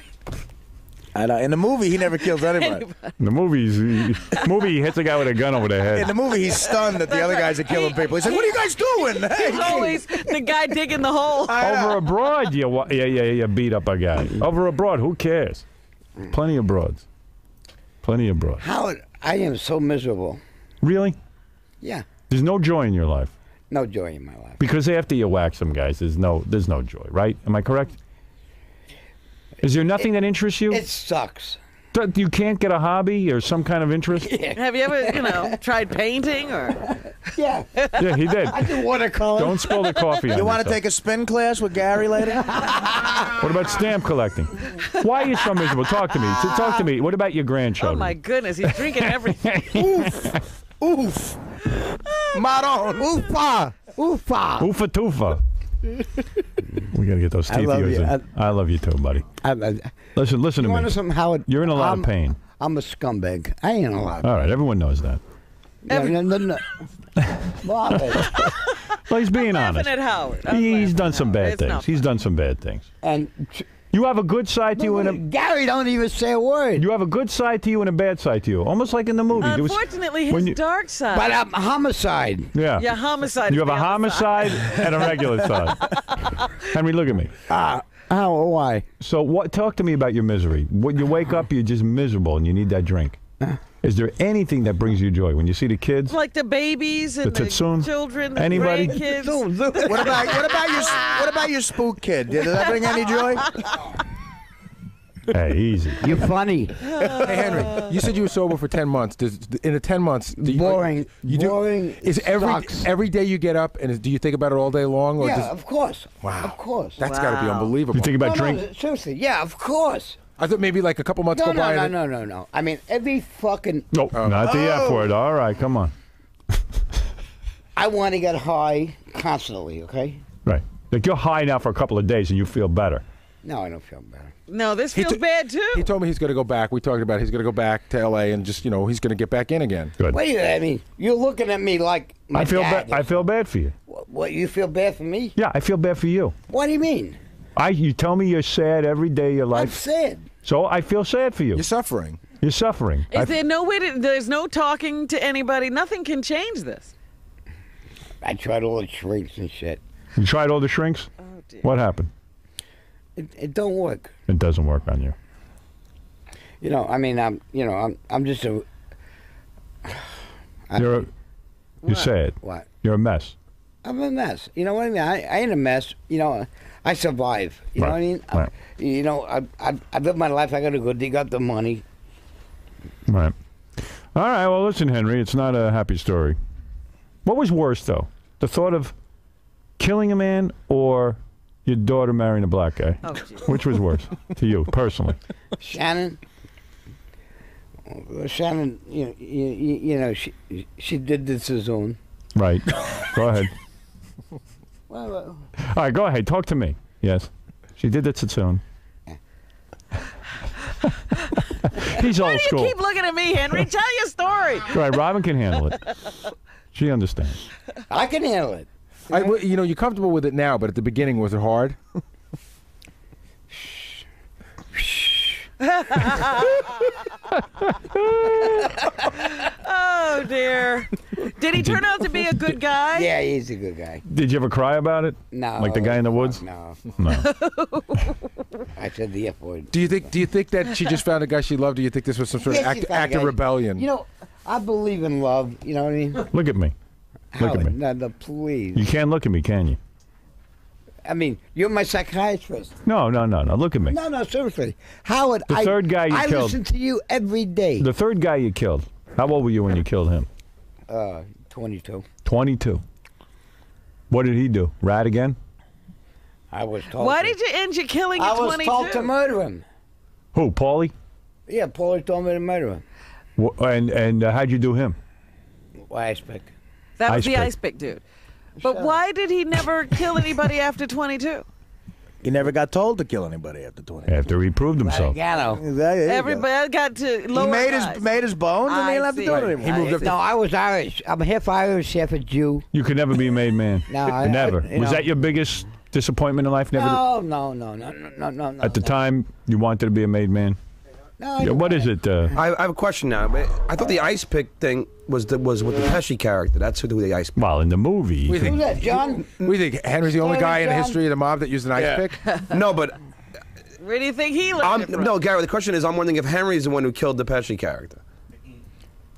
I know. In the movie, he never kills anybody. In the movies, he, movie he hits a guy with a gun over the head. In the movie, he's stunned that the other guys are killing people. He's like, "What are you guys doing?" Hey. He's always the guy digging the hole. Over abroad, you yeah yeah yeah you beat up a guy. Over abroad, who cares? Plenty of broads. Plenty of broads. How I am so miserable. Really? Yeah, There's no joy in your life no joy in my life. because after you whack some guys, there's no there's no joy, right? Am I correct? Is there nothing that interests you? It sucks. You can't get a hobby or some kind of interest? Have you ever, you know, tried painting or? Yeah. Yeah, he did. I do watercolor. Don't spill the coffee You want to take a spin class with Gary later? What about stamp collecting? Why are you so miserable? Talk to me. Talk to me. What about your grandchildren? Oh my goodness, he's drinking everything. Oof. Oof. Maron. Oofa. Oofa. Oofa toofa. We gotta get those I teeth love yours you. in. I, love you too, buddy. I, I, Listen, listen you to me. to know Howard? You're in a lot I'm, of pain. I'm a scumbag. I ain't a lot. All right, everyone knows that. No, no, no, no. Well, he's being laughing honest. at Howard. I'm He's done at some Howard. bad It's things. He's done some bad things. And You have a good side to you and a Gary don't even say a word. you have a good side to you and a bad side to you, almost like in the movie. There was- Unfortunately, his when you- dark side. But I'm homicide. yeah. yeah, homicide. You have a the other side. homicide and a regular side. Henry, look at me. Ah, how? or Why? So, what? Talk to me about your misery. When you wake up, you're just miserable and you need that drink. Is there anything that brings you joy when you see the kids? Like the babies and The the, Tetsun? children, the Anybody? grandkids. What about what about your what about your spook kid? Does that bring any joy? Hey, easy. You're funny. Hey Henry, you said you were sober for ten months. Does, in the ten months, do you, Boring. You do, Boring Is every sucks. every day you get up and is, do you think about it all day long? Or Yeah, does, of course. Wow. Of course. that's got to be unbelievable. You think about no, drink? no, seriously. Yeah, of course. I thought maybe like a couple months No, go no, by. no, and no, no, no. I mean, every fucking. Nope, not the F Oh. word. All right, come on. I want to get high constantly. Okay. Right. Like you're high now for a couple of days and you feel better. No, I don't feel better. No, this feels t- bad too. He told me he's going to go back. We talked about he's going to go back to L.A. and just you know he's going to get back in again. Good. Wait, I mean, you're looking at me like my I feel dad. bad. I feel bad for you. What, what? You feel bad for me? Yeah, I feel bad for you. What do you mean? I. You tell me you're sad every day of your I'm life, sad. So I feel sad for you. You're suffering. You're suffering. I- Is there no way to? There's no talking to anybody. Nothing can change this. I tried all the shrinks and shit. you tried all the shrinks. Oh dear. What happened? It, it don't work. It doesn't work on you. You know, I mean, I'm, you know, I'm, I'm just a. I- You're. A, you're sad. What? You're a mess. I'm a mess. You know what I mean? I, I ain't a mess. You know, I survive. You know what I mean? I- Right. You know, I, I, I live my life. I got to go dig up the money. Right. All right. Well, listen, Henry. It's not a happy story. What was worse, though? The thought of killing a man or your daughter marrying a black guy? Oh. Which was worse to you personally? Shannon. uh, Shannon, you know, you, you, you know, she she did this his own. Right. Go ahead. Well, well, All right. Go ahead. Talk to me. Yes. She did that soon. He's Why old do you school. keep looking at me, Henry? Tell your story. Right. Robin can handle it. She understands. I can handle it. I, well, you know, you're comfortable with it now, but at the beginning, was it hard? Oh dear. Did he turn out to be a good guy? Yeah, he's a good guy. Did you ever cry about it? No. Like the guy in the woods? No. No. I said the F word. Do you think? Do you think that she just found a guy she loved? Do you think this was some sort Yeah, of she act, found a act of guy- rebellion? You know, I believe in love. You know what I mean? Look at me. Look at Howard, me. No, no, please. You can't look at me, can you? I mean, you're my psychiatrist. No, no, no, no. Look at me. No, no, seriously. Howard, The I, third guy you I killed. listen to you every day. The third guy you killed. How old were you when you killed him? Uh, 22. 22. What did he do? Rat again? I was told. Why to, did you end your killing I at was 22? told to murder him. Who, Paulie? Yeah, Paulie told me to murder him. Wh- And and uh, how'd you do him? Why I speak? that was Ice the pick. ice pick dude. But why did he never kill anybody after 22? He never got told to kill anybody after 20. After he proved himself. Everybody got to lower He made guys. his made his bones, and he I didn't have to see. do it anymore. He moved up. No, I was Irish. I'm half Irish, half a Jew. You could never be a made man. No, I- I- never. you Was know- that your biggest disappointment in life? Never. No, no, no, no, no, no, no, no. At the time, you wanted to be a made man. No, Yeah, what is it? Uh, I, I have a question now. I thought the ice pick thing was the, was with the Pesci character. That's who the ice. well, in the movie, We Who's think, that, John? we think Henry's the only Sorry, guy in the history of the mob that used an ice Yeah. pick. No, but Where do you think he learned I'm, it from? no, Gary. The question is, I'm wondering if Henry's the one who killed the Pesci character.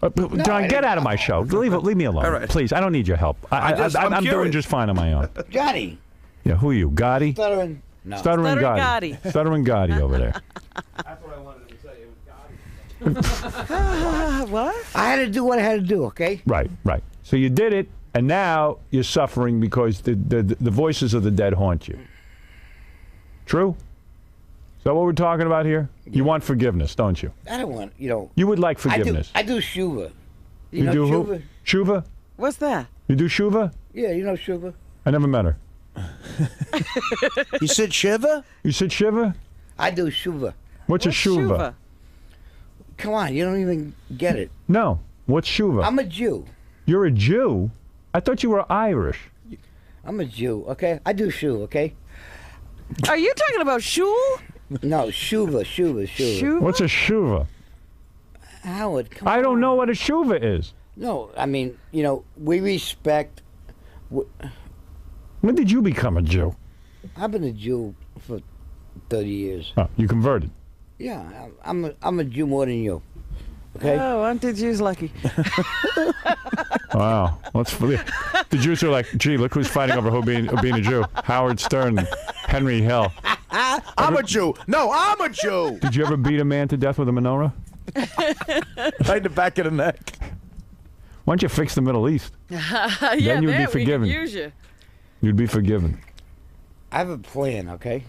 Uh, John, get out of my show. Leave. Leave me alone, All right. please. I don't need your help. I, I just- I, I'm am doing just fine on my own. Johnny. Yeah, who are you, Gotti? Stuttering. No. Stuttering Stuttering Gotti. Gotti. Stuttering Gotti over there. Uh, what? I had to do what I had to do, okay? Right, right. So you did it, and now you're suffering because the the, the voices of the dead haunt you. True. Is that what we're talking about here? You want forgiveness, don't you? I don't want, you know. You would like forgiveness. I do, forgiveness. I do Shuva. You, You know do Shuva? who? Shuva? What's that? You do Shuva? Yeah, you know Shuva. I never met her. You said Shiva? You said Shiva? I do Shuva. What's, a What's Shuva? Shuva? Come on, you don't even get it. No. What's Shuva? I'm a Jew. You're a Jew? I thought you were Irish. I'm a Jew, okay? I do Shu, okay? Are you talking about shul? No, Shuva, Shuva, Shuva. Shuva? What's a Shuva? Howard, come I don't know what a Shuva is. No, I mean, you know, we respect. When did you become a Jew? I've been a Jew for 30 years. Oh, you converted. Yeah, I'm- I'm a, I'm a Jew more than you. Okay? Oh, aren't the Jews lucky? Wow. Let's the Jews are like, gee, look who's fighting over who being, being a Jew. Howard Stern, Henry Hill. I'm a Jew. No, I'm a Jew. Did you ever beat a man to death with a menorah? right in the back of the neck. Why don't you fix the Middle East? yeah, Then you'd be there, we forgiven. use you. You'd be forgiven. I have a plan, okay?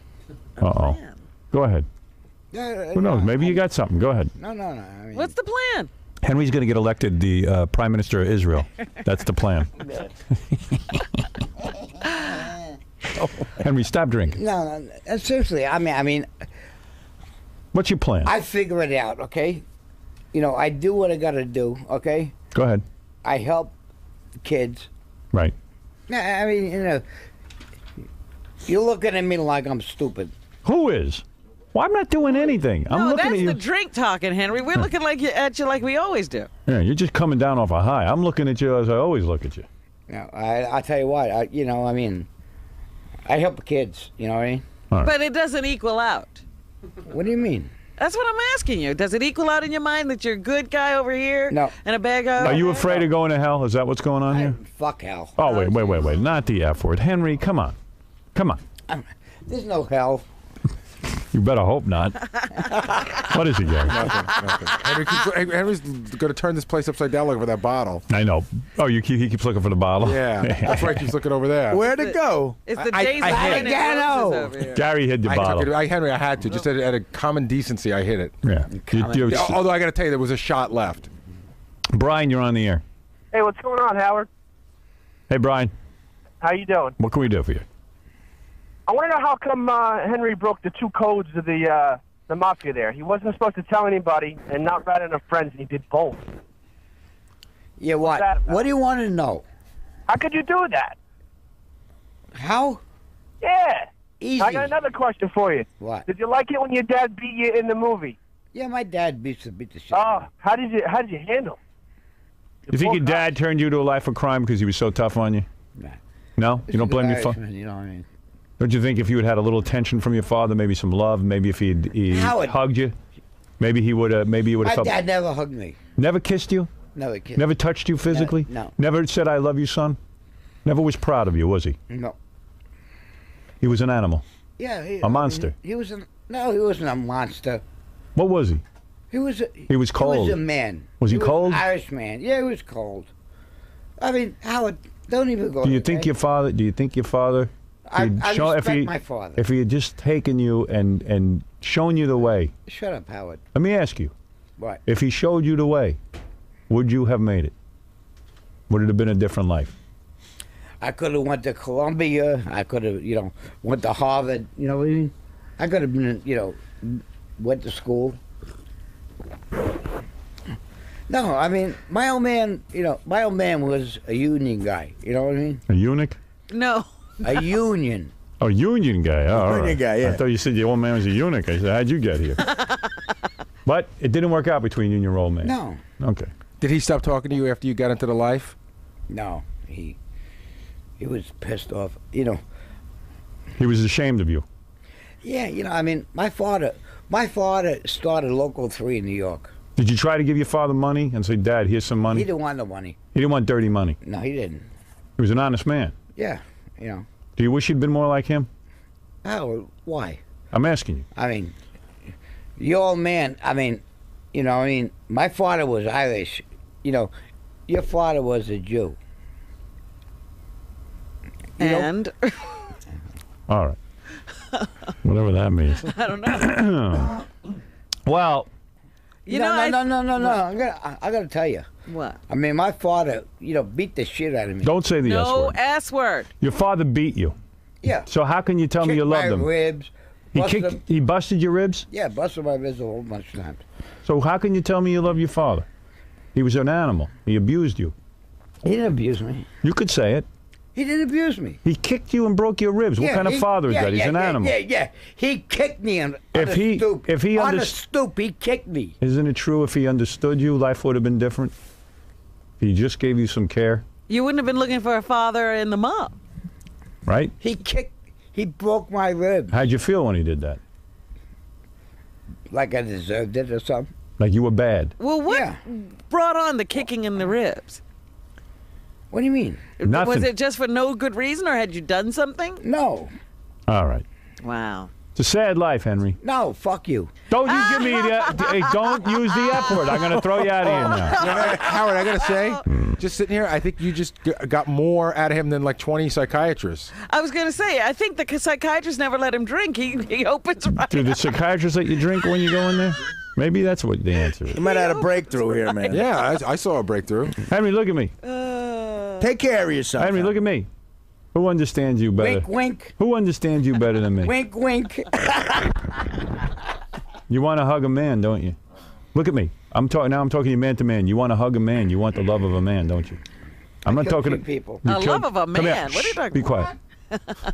Uh oh. Go ahead. Yeah, Who knows? Maybe you got something. Go ahead. No, no, no. I mean, What's the plan? Henry's going to get elected the uh, Prime Minister of Israel. That's the plan. Henry, stop drinking. no, no, no, seriously. I mean, I mean, What's your plan? I figure it out, okay? You know, I do what I got to do, okay? Go ahead. I help kids. Right. Yeah, I mean, you know, you're looking at me like I'm stupid. Who is? Well, I'm not doing anything. I'm no, looking that's at you. the drink talking, Henry. We're looking like you, at you like we always do. yeah, you're just coming down off a high. I'm looking at you as I always look at you. You know, I I tell you what, I, you know, I mean, I help the kids. You know what I mean? But it doesn't equal out. What do you mean? That's what I'm asking you. Does it equal out in your mind that you're a good guy over here No. and a bad guy? Are you there? afraid of going to hell? Is that what's going on here? Fuck hell. Oh, wait, wait, wait, wait. Not the F word. Henry, come on. Come on. There's no hell. You better hope not. what is he, Gary? Nothing, nothing. Henry keeps, Henry's going to turn this place upside down looking for that bottle. I know. Oh, you keep, he keeps looking for the bottle? Yeah, that's why he keeps looking over there. Where'd it go? It's the I- days I of hate it. and Gano. roses over here. Gary hid the I bottle. took it. I, Henry, I had to. Just at, at a common decency, I hit it. Yeah. You- you- Yeah, although I got to tell you, there was a shot left. Brian, you're on the air. Hey, what's going on, Howard? Hey, Brian, How you doing? what can we do for you? I want to know how come uh, Henry broke the two codes of the uh, the mafia. There, he wasn't supposed to tell anybody and not rat on friends, and he did both. Yeah, what? that? What do you want to know? How could you do that? How? Yeah. Easy. I got another question for you. What? Did you like it when your dad beat you in the movie? Yeah, my dad beats the beat the shit. Oh, how did you how did you handle? It? You think your dad turned you to a life of crime because he was so tough on you? Nah. No? You don't blame your father? Irishman, You know what I mean? Don't you think if you had had a little attention from your father, maybe some love, maybe if he he Howard. hugged you, maybe he would have maybe you would My have felt dad never hugged me. never kissed you, Never kissed. never touched you physically, no. never said I love you, son, never was proud of you, was he? No. He was an animal. Yeah. He, A monster. He was a no. He wasn't a monster. What was he? He was. A, He was cold. He was a man. Was he cold? an Irish man. Yeah, he was cold. I mean, Howard, don't even go. Do you think okay? your father? Do you think your father? I- I show- if respect he, my father. If he had just taken you and and shown you the way. Shut up, Howard. Let me ask you. What? If he showed you the way, would you have made it? Would it have been a different life? I could have went to Columbia. I could have, you know, went to Harvard. You know what I mean? I could have been, you know, went to school. No, I mean, my old man, you know, my old man was a union guy. You know what I mean? A eunuch? No. A union. Oh, union guy. Oh, Union right. guy, yeah. I thought you said the old man was a eunuch. I said, how'd you get here? but it didn't work out between you and your old man. No. Okay. Did he stop talking to you after you got into the life? No, he he was pissed off. You know, He was ashamed of you. yeah, you know, I mean, my father, my father started Local Three in New York. Did you try to give your father money and say, Dad, here's some money? He didn't want the money. He didn't want dirty money. No, he didn't. He was an honest man. Yeah, you know. Do you wish you'd been more like him? Oh, why? I'm asking you. I mean, your old man. I mean, you know, I mean, my father was Irish. You know, your father was a Jew. You know- And All right. Whatever that means. I don't know. well, You no, know, no, I- no, no, no, no. I got, I, I got to tell you. What? I mean, my father, you know, beat the shit out of me. don't say the S No word. S word. Your father beat you. Yeah. So how can you tell me Kicked you loved my him? ribs. He busted kicked. them. He busted your ribs. Yeah, busted my ribs a whole bunch of times. So how can you tell me you love your father? He was an animal. He abused you. He didn't abuse me. You could say it. He didn't abuse me. He kicked you and broke your ribs. what Yeah, kind of he- father is yeah, that? He's yeah, an yeah, animal. Yeah, yeah. He kicked me on, on If the he- stoop. if he on the stoop, he kicked me. Isn't it true if he understood you, life would have been different? If he just gave you some care, You wouldn't have been looking for a father in the mob. right? He kicked. He broke my ribs How'd you feel when he did that? like I deserved it or something. Like you were bad? Well, what brought on the kicking in the ribs? What do you mean? Nothing. Was it just for no good reason, or had you done something? No. All right. Wow. It's a sad life, Henry. No, fuck you. Don't you give me the. hey, don't use the F word. I'm going to throw you out of here now. You know, Howard, I gotta say, just sitting here, I think you just g- got more out of him than like 20 psychiatrists. I was going to say, I think the psychiatrist never let him drink. He, he opens right. Do the psychiatrists let you drink when you go in there? Maybe that's what the answer is. You might have had a breakthrough here, man. Yeah, I, I saw a breakthrough. Henry, look at me. Uh, Take care of yourself. Henry, look at me. Who understands you better? Wink, wink. Who understands you better than me? Wink, wink. You want to hug a man, don't you? Look at me. I'm talking now. I'm talking to you man to man. You want to hug a man. You want the love of a man, don't you? I'm not talking to people. You A love of a Come here. man. What are you Shh, talking Be quiet.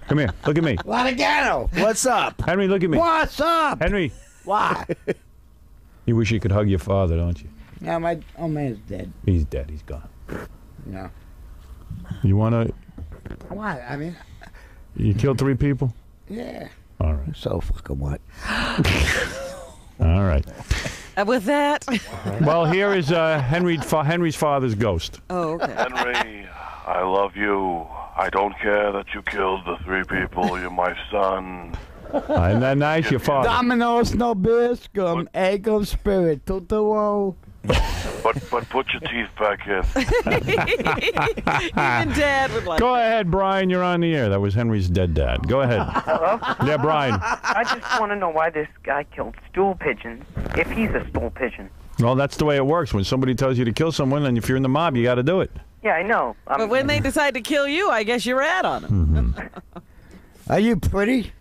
Come here. Look at me. Latagano. What's up? Henry, look at me. What's up? Henry, Why? You wish you could hug your father, don't you? yeah, my old man's dead. He's dead. He's gone. No. You want to? Why? I mean, You killed three people. yeah. All right. So fucking what? All right. Uh, with that. Well, here is uh, Henry. Fa- Henry's father's ghost. Oh, okay. Henry, I love you. I don't care that you killed the three people. You're my son. Isn't that nice? Your father. Domino's no biscuit, egg of spirit, tutto. But but put your teeth back in. Even Dad would like. Go ahead, Brian. You're on the air. That was Henry's dead dad. Go ahead. Hello? Yeah, Brian. I just want to know why this guy killed stool pigeons, if he's a stool pigeon. Well, that's the way it works. When somebody tells you to kill someone, and if you're in the mob, you got to do it. Yeah, I know. Um, But when they decide to kill you, I guess you're rat on them. Are you pretty?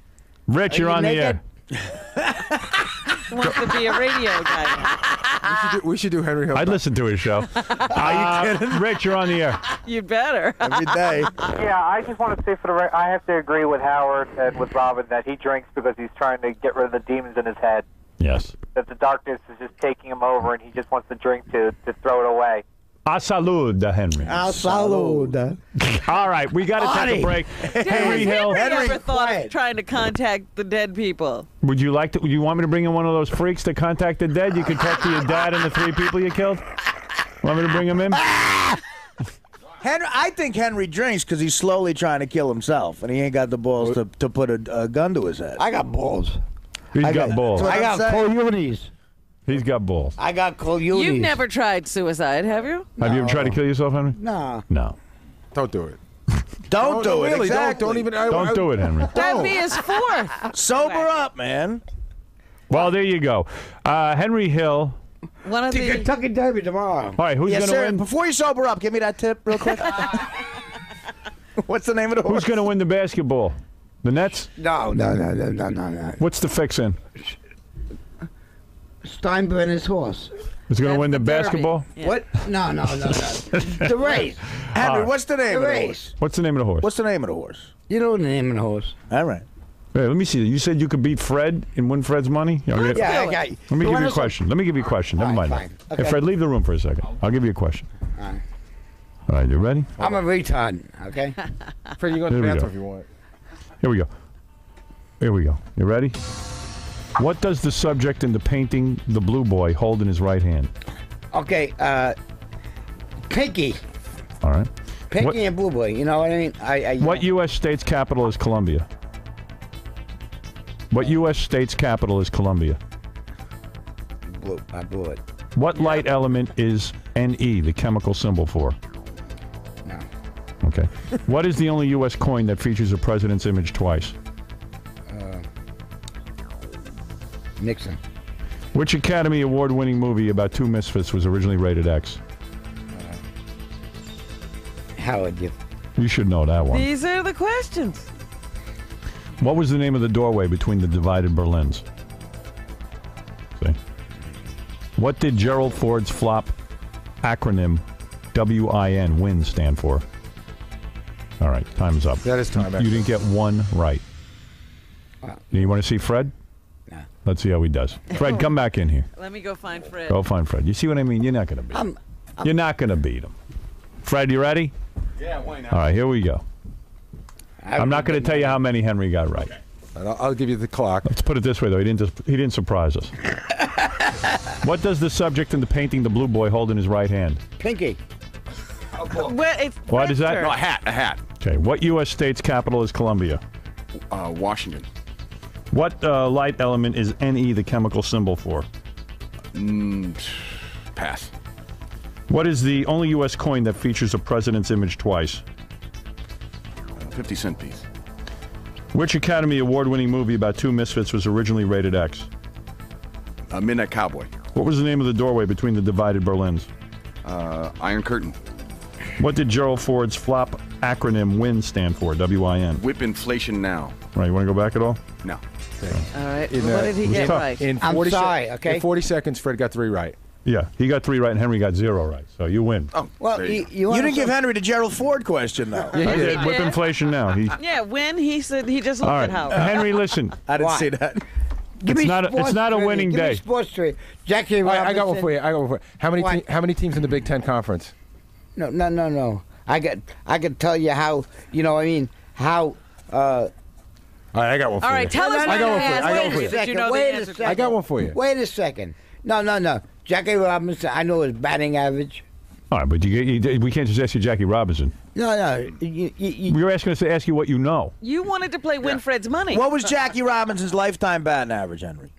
Rich, Are you're you on the naked? air. Wants to be a radio guy. We should do, we should do Henry Hill. I'd listen to his show. Are you uh, Rich, you're on the air. You'd better. Every day. Yeah, I just want to say for the re- I have to agree with Howard and with Robin that he drinks because he's trying to get rid of the demons in his head. Yes. That the darkness is just taking him over, and he just wants to drink to to throw it away. A salud, Henry. Al salud. All right, we got to take a Artie. break. Has Henry Hill, Henry ever thought of trying to contact the dead people? would you like to? Would you want me to bring in one of those freaks to contact the dead? You can talk to your dad and the three people you killed. Want me to bring him in? Henry, I think Henry drinks because he's slowly trying to kill himself, and he ain't got the balls to, to put a, a gun to his head. I got balls. He's I got balls. I I'm got saying. cojones. He's got balls. I got cojones. You've never tried suicide, have you? Have you ever tried to kill yourself, Henry? Nah. No. Don't do it. Don't do it. Really, exactly. don't, don't even. I, Don't I- do it, Henry. That'd be his fourth. Sober up, man. Well, there you go. Uh, Henry Hill. One of the. Kentucky Derby tomorrow. All right, who's yes, going to sir. win? Before you sober up, give me that tip real quick. What's the name of the horse? Who's going to win the basketball? The Nets? No, no, no, no, no, no, no. What's the fix in? Steinbrenner's horse. Who's going to win the, the derby. basketball? What? No, no, no, no. the race. Henry, All what's the name The of the race. horse? What's the name of the horse? What's the name of the horse? You know the name of the horse. All right. Hey, let me see. You said you could beat Fred and win Fred's money? Yeah, Yeah, yeah. I got Let me You give you a question. Let me give you a question. Never All mind right, that. Hey, Fred, leave the room for a second. I'll give you a question. All right. All right, you ready? I'm a retard, okay? Fred, you go to the bathroom if you want. Here we go. Here we go. You ready? What does the subject in the painting The Blue Boy hold in his right hand? Okay, uh, Pinky. All right. Pinky What, and Blue Boy, you know what I mean? I, I what U.S. state's capital is Columbia? What U.S. state's capital is Columbia? blew, I blew it. What light element is Ne, the chemical symbol for? No. Okay. what is the only U.S. coin that features a president's image twice? Nixon. Which Academy Award winning movie about two misfits was originally rated X? Uh, Howard, you. You should know that one. These are the questions. What was the name of the doorway between the divided Berlins? See? What did Gerald Ford's flop acronym WIN win stand for? All right, time's up. That is time, You actually. didn't get one right. You want to see Fred? No. Let's see how he does. Fred, come back in here. Let me go find Fred. Go find Fred. You see what I mean? You're not going to beat him. You're not going to beat him. Fred, you ready? Yeah, why not? All right, here we go. I'm not going to tell you how many Henry got right. And I'll, I'll give you the clock. Let's put it this way, though. He didn't. Just, he didn't surprise us. what does the subject in the painting, the blue boy, hold in his right hand? Pinky. Well, it's What is that? Fred's No, a hat, a hat. Okay. What U.S. state's capital is Columbia? Uh, Washington. What uh, light element is Ne, the chemical symbol for? Mm, pass. What is the only U.S. coin that features a president's image twice? 50 cent piece. Which Academy Award winning movie about two misfits was originally rated X? Uh, Midnight Cowboy. What was the name of the doorway between the divided Berlins? Uh, Iron Curtain. What did Gerald Ford's flop acronym WIN stand for? W-I-N. Whip inflation now. Right, you want to go back at all? No. All right. In, what uh, did he get tough. right? In I'm 40 sorry, okay? In 40 seconds, Fred got three right. Yeah, he got three right and Henry got zero right. So you win. Oh, Well, you, you you, You didn't give Henry the Gerald Ford question, though. Yeah, he did. did. Whip inflation now. He, Yeah, when he said he just looked all at right, Howard. Henry, listen. I didn't Why? see that. Give It's me not a- it's sports not a winning Give me day. sports trivia. Jackie All right, I got one for you. I got one for you. How many te- how many teams in the Big Ten Conference? No, no, no, no. I got. I can tell you how. You know, I mean, how. Uh, All right, I got one for All you. right, tell us no, I got one for you. I got one for you. that you know Wait a answer second. I got one for you. Wait a second. No, no, no. Jackie Robinson. I know his batting average. All right, but you, you, we can't just ask you Jackie Robinson. No, no. You, you, you, We were asking us to ask you what you know. You wanted to play Winfred's money. What was Jackie Robinson's lifetime batting average, Henry?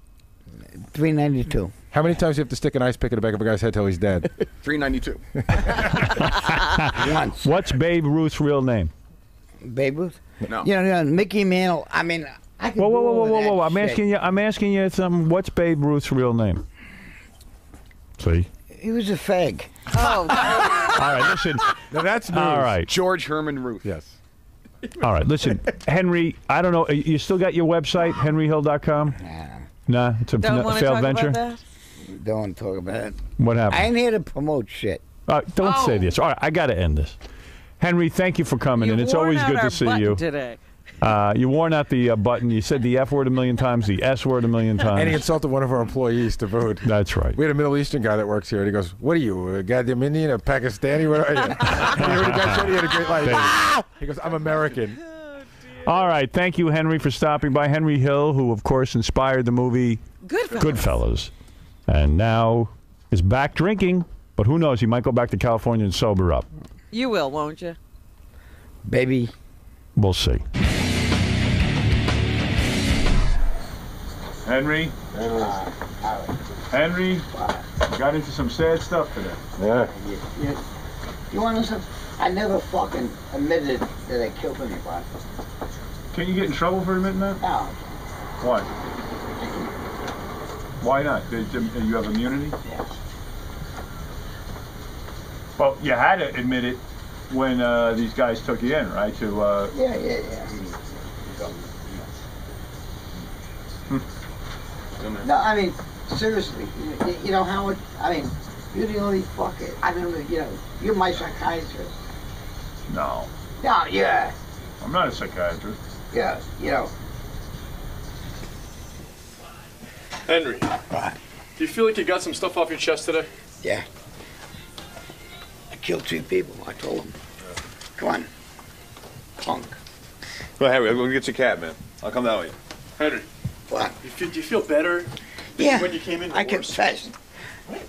three ninety two. How many times do you have to stick an ice pick in the back of a guy's head till he's dead? 392. Once. What's Babe Ruth's real name? Babe Ruth. No. You know, you know, Mickey Mantle. I mean, I could Whoa, whoa, do whoa, all whoa, of whoa, that whoa! I'm shit. asking you. I'm asking you something. What's Babe Ruth's real name? See. He was a fag. Oh, All right, listen. now that's news. All right, George Herman Ruth. Yes. all right. Listen, Henry. I don't know. You still got your website, henryhill.com? Nah, it's a don't n- failed talk venture. about that. Don't want to talk about it. What happened? I happened? ain't here to promote shit. Uh, don't say Oh. this. All right, I got to end this. Henry, thank you for coming in. You've It's worn always out good our to see you. today. Uh, you worn out the uh, button. You said the F word a million times, the S word a million times. And he insulted one of our employees to vote. That's right. We had a Middle Eastern guy that works here, and he goes, "What are you, a goddamn Indian, a Pakistani? What are you?" and he, already got said he had a great life. He goes, "I'm American." All right, thank you, Henry, for stopping by. Henry Hill, who of course inspired the movie Goodfellas. Goodfellas, and now is back drinking. But who knows? He might go back to California and sober up. You will, won't you? Baby, We'll see. Henry, Henry, got into some sad stuff today. Yeah. you, you, you want to listen? I never fucking admitted that I killed anybody. Can't you get in trouble for admitting that? No. Why? Why not? Did, did you have immunity? Yes. Well, you had to admit it when uh, these guys took you in, right? To uh, Yeah, yeah, yeah. No, I mean, seriously, you, you know, Howard, I mean, you're the only fucker, I don't know, you know, you're my psychiatrist. no, No, yeah, I'm not a psychiatrist. yeah, you know. Henry. Do you feel like you got some stuff off your chest today? Yeah. I killed two people, I told them. Come on. Punk. Well, Henry, I'm gonna get your cab, man. I'll come down with you. Henry. What? You feel, do you feel better? Yeah. When you came in? I confessed.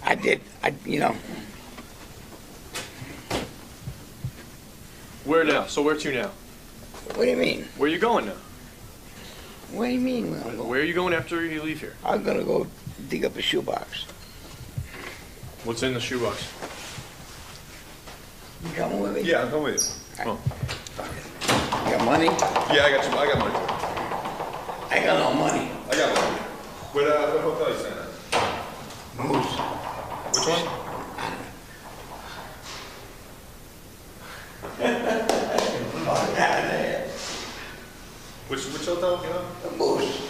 I did, I, you know, Where now? So where to now? what do you mean? Where are you going now? What do you mean? Where I'm going? Where are you going after you leave here? I'm gonna go dig up a shoebox. What's in the shoebox? You coming with me? Yeah, I'll come with you. Come You got money? Yeah, I got you. I got money. I got no money. I got money. What, uh, what hotel you staying at? Moose. Which one? Which, which hotel, you know? The Moose.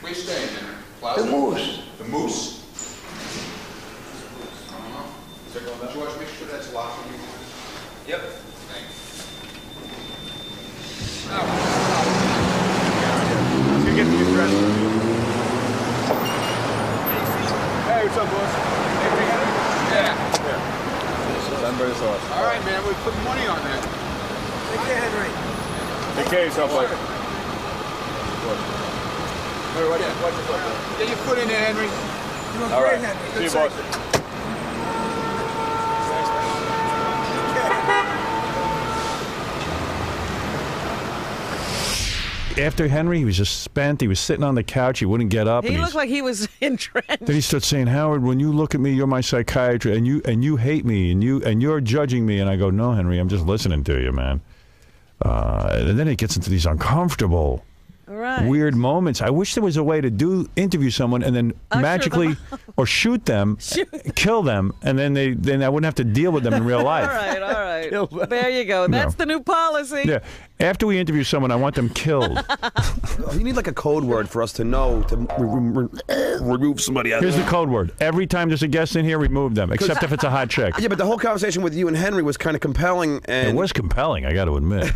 Where you staying, Henry? The Plaza? Moose. The Moose? George, make sure that's locked. Yep. Let's go get the address. Hey, what's up, boss? Anything in it? Yeah. Denver's sauce. All right, man, we put money on that. Take care, Henry. Take care of yourself, bud. Hey, watch your- watch yourself, bud. Get your foot in there, Henry. All right. See you, boss. After Henry, he was just spent. He was sitting on the couch. He wouldn't get up. He looked like he was entrenched. Then he starts saying, "Howard, when you look at me, you're my psychiatrist, and you and you hate me, and you and you're judging me." And I go, "No, Henry, I'm just listening to you, man." Uh, and then it gets into these uncomfortable, Right. weird moments. I wish there was a way to do interview someone and then Usher magically, or shoot them, kill them, and then they then I wouldn't have to deal with them in real life. right, all right. There you go. That's the new policy. Yeah. After we interview someone, I want them killed. You need like a code word for us to know to re- re- remove somebody out Here's of the code word. Every time there's a guest in here, remove them, except if it's a hot chick. Yeah, but the whole conversation with you and Henry was kind of compelling and It was compelling, I got to admit.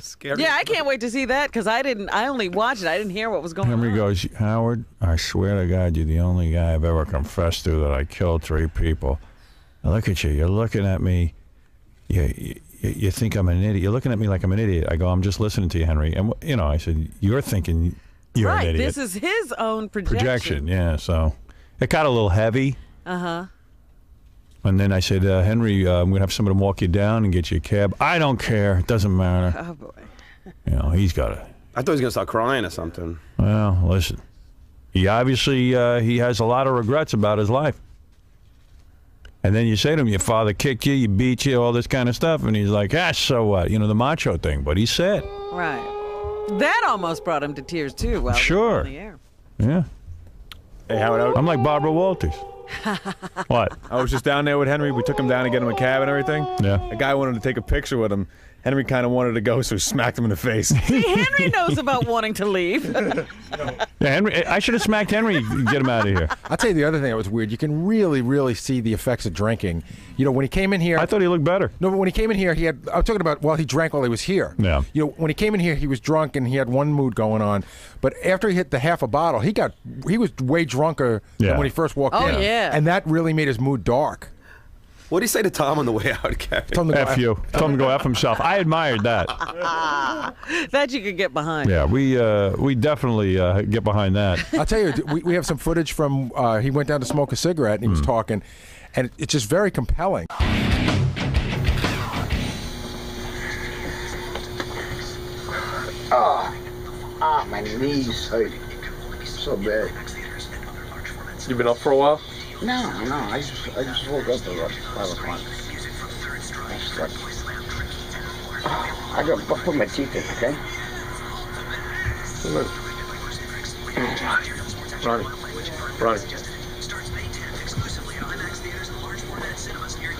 scary. Yeah, I can't wait to see that because I didn't. I only watched it. I didn't hear what was going on. Henry on. goes, Howard, I swear to God, you're the only guy I've ever confessed to that I killed three people. Now look at you. You're looking at me. You, you, you think I'm an idiot. You're looking at me like I'm an idiot. I go, I'm just listening to you, Henry. And, you know, I said, you're thinking you're right. an idiot. This is his own projection. Projection, yeah. So it got a little heavy. Uh huh. And then I said, uh, Henry, uh, I'm going to have somebody walk you down and get you a cab. I don't care. It doesn't matter. Oh boy. You know, he's got to. I thought he was gonna start crying or something. Well, listen. He obviously uh, he has a lot of regrets about his life. And then you say to him, "Your father kicked you, you beat you, all this kind of stuff," and he's like, "Ah, so what?" You know, the macho thing. But he said. Right. That almost brought him to tears too. While we were Sure. on the air. Yeah. Hey, Howard, I, I'm like Barbara Walters. What? I was just down there with Henry. We took him down to get him a cab and everything. Yeah. A guy wanted to take a picture with him. Henry kind of wanted to go, so he smacked him in the face. See, Henry knows about wanting to leave. Yeah, Henry. I should have smacked Henry. and Get him out of here. I'll tell you the other thing that was weird. You can really, really see the effects of drinking. You know, when he came in here, I thought he looked better. No, but when he came in here, he had. I'm talking about. Well, he drank while he was here. Yeah. You know, when he came in here, he was drunk and he had one mood going on. But after he hit the half a bottle, he got. He was way drunker Yeah. than when he first walked Oh, in. yeah. And that really made his mood dark. What did you say to Tom on the way out, Gary? Told him to F you. Tell him to go F himself. I admired that. that you could get behind. Yeah, we uh, we definitely uh, get behind that. I'll tell you, we, we have some footage from. Uh, he went down to smoke a cigarette and he was talking, and it's just very compelling. Ah, ah, my knees hurt so bad. You've been up for a while? No, no, I just, I just woke up at like 5 o'clock. I slept. I got to put my teeth in, okay? Look. Ronnie, Ronnie.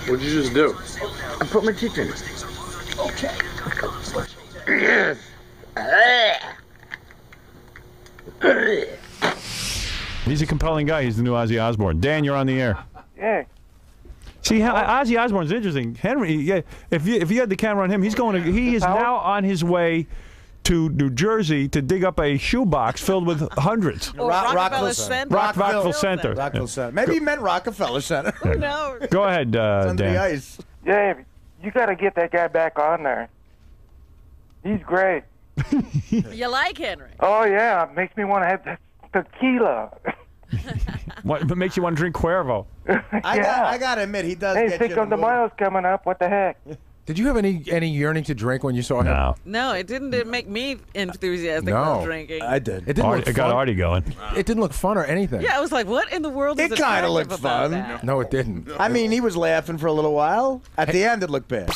What'd you just do? I put my teeth in. Okay. He's a compelling guy. He's the new Ozzy Osbourne. Dan, you're on the air. Yeah. See, how Ozzy Osbourne's interesting. Henry, yeah, if you if you had the camera on him, he's going to. He is now on his way to New Jersey to dig up a shoebox filled with hundreds. Or Rockefeller Center. Rock, Rockville Centre. Rockville Yeah. Center. Maybe he meant Rockefeller Center. Who knows? Go ahead, uh, under the Dan. ice. Yeah, you got to get that guy back on there. He's great. You like Henry? Oh yeah, makes me want to have that tequila. What, what makes you want to drink Cuervo? I, got, I gotta admit, he does Hey, get you Cinco in the de. Mayo's coming up. What the heck? Did you have any any yearning to drink when you saw him? No. No, it didn't it make me enthusiastic No. about drinking. I did. It didn't Artie- look it got fun. Artie going. It didn't look fun or anything. yeah, I was like, what in the world is It kinda attractive looked fun. that? No, it didn't. I mean, he was laughing for a little while. At the end, it looked bad.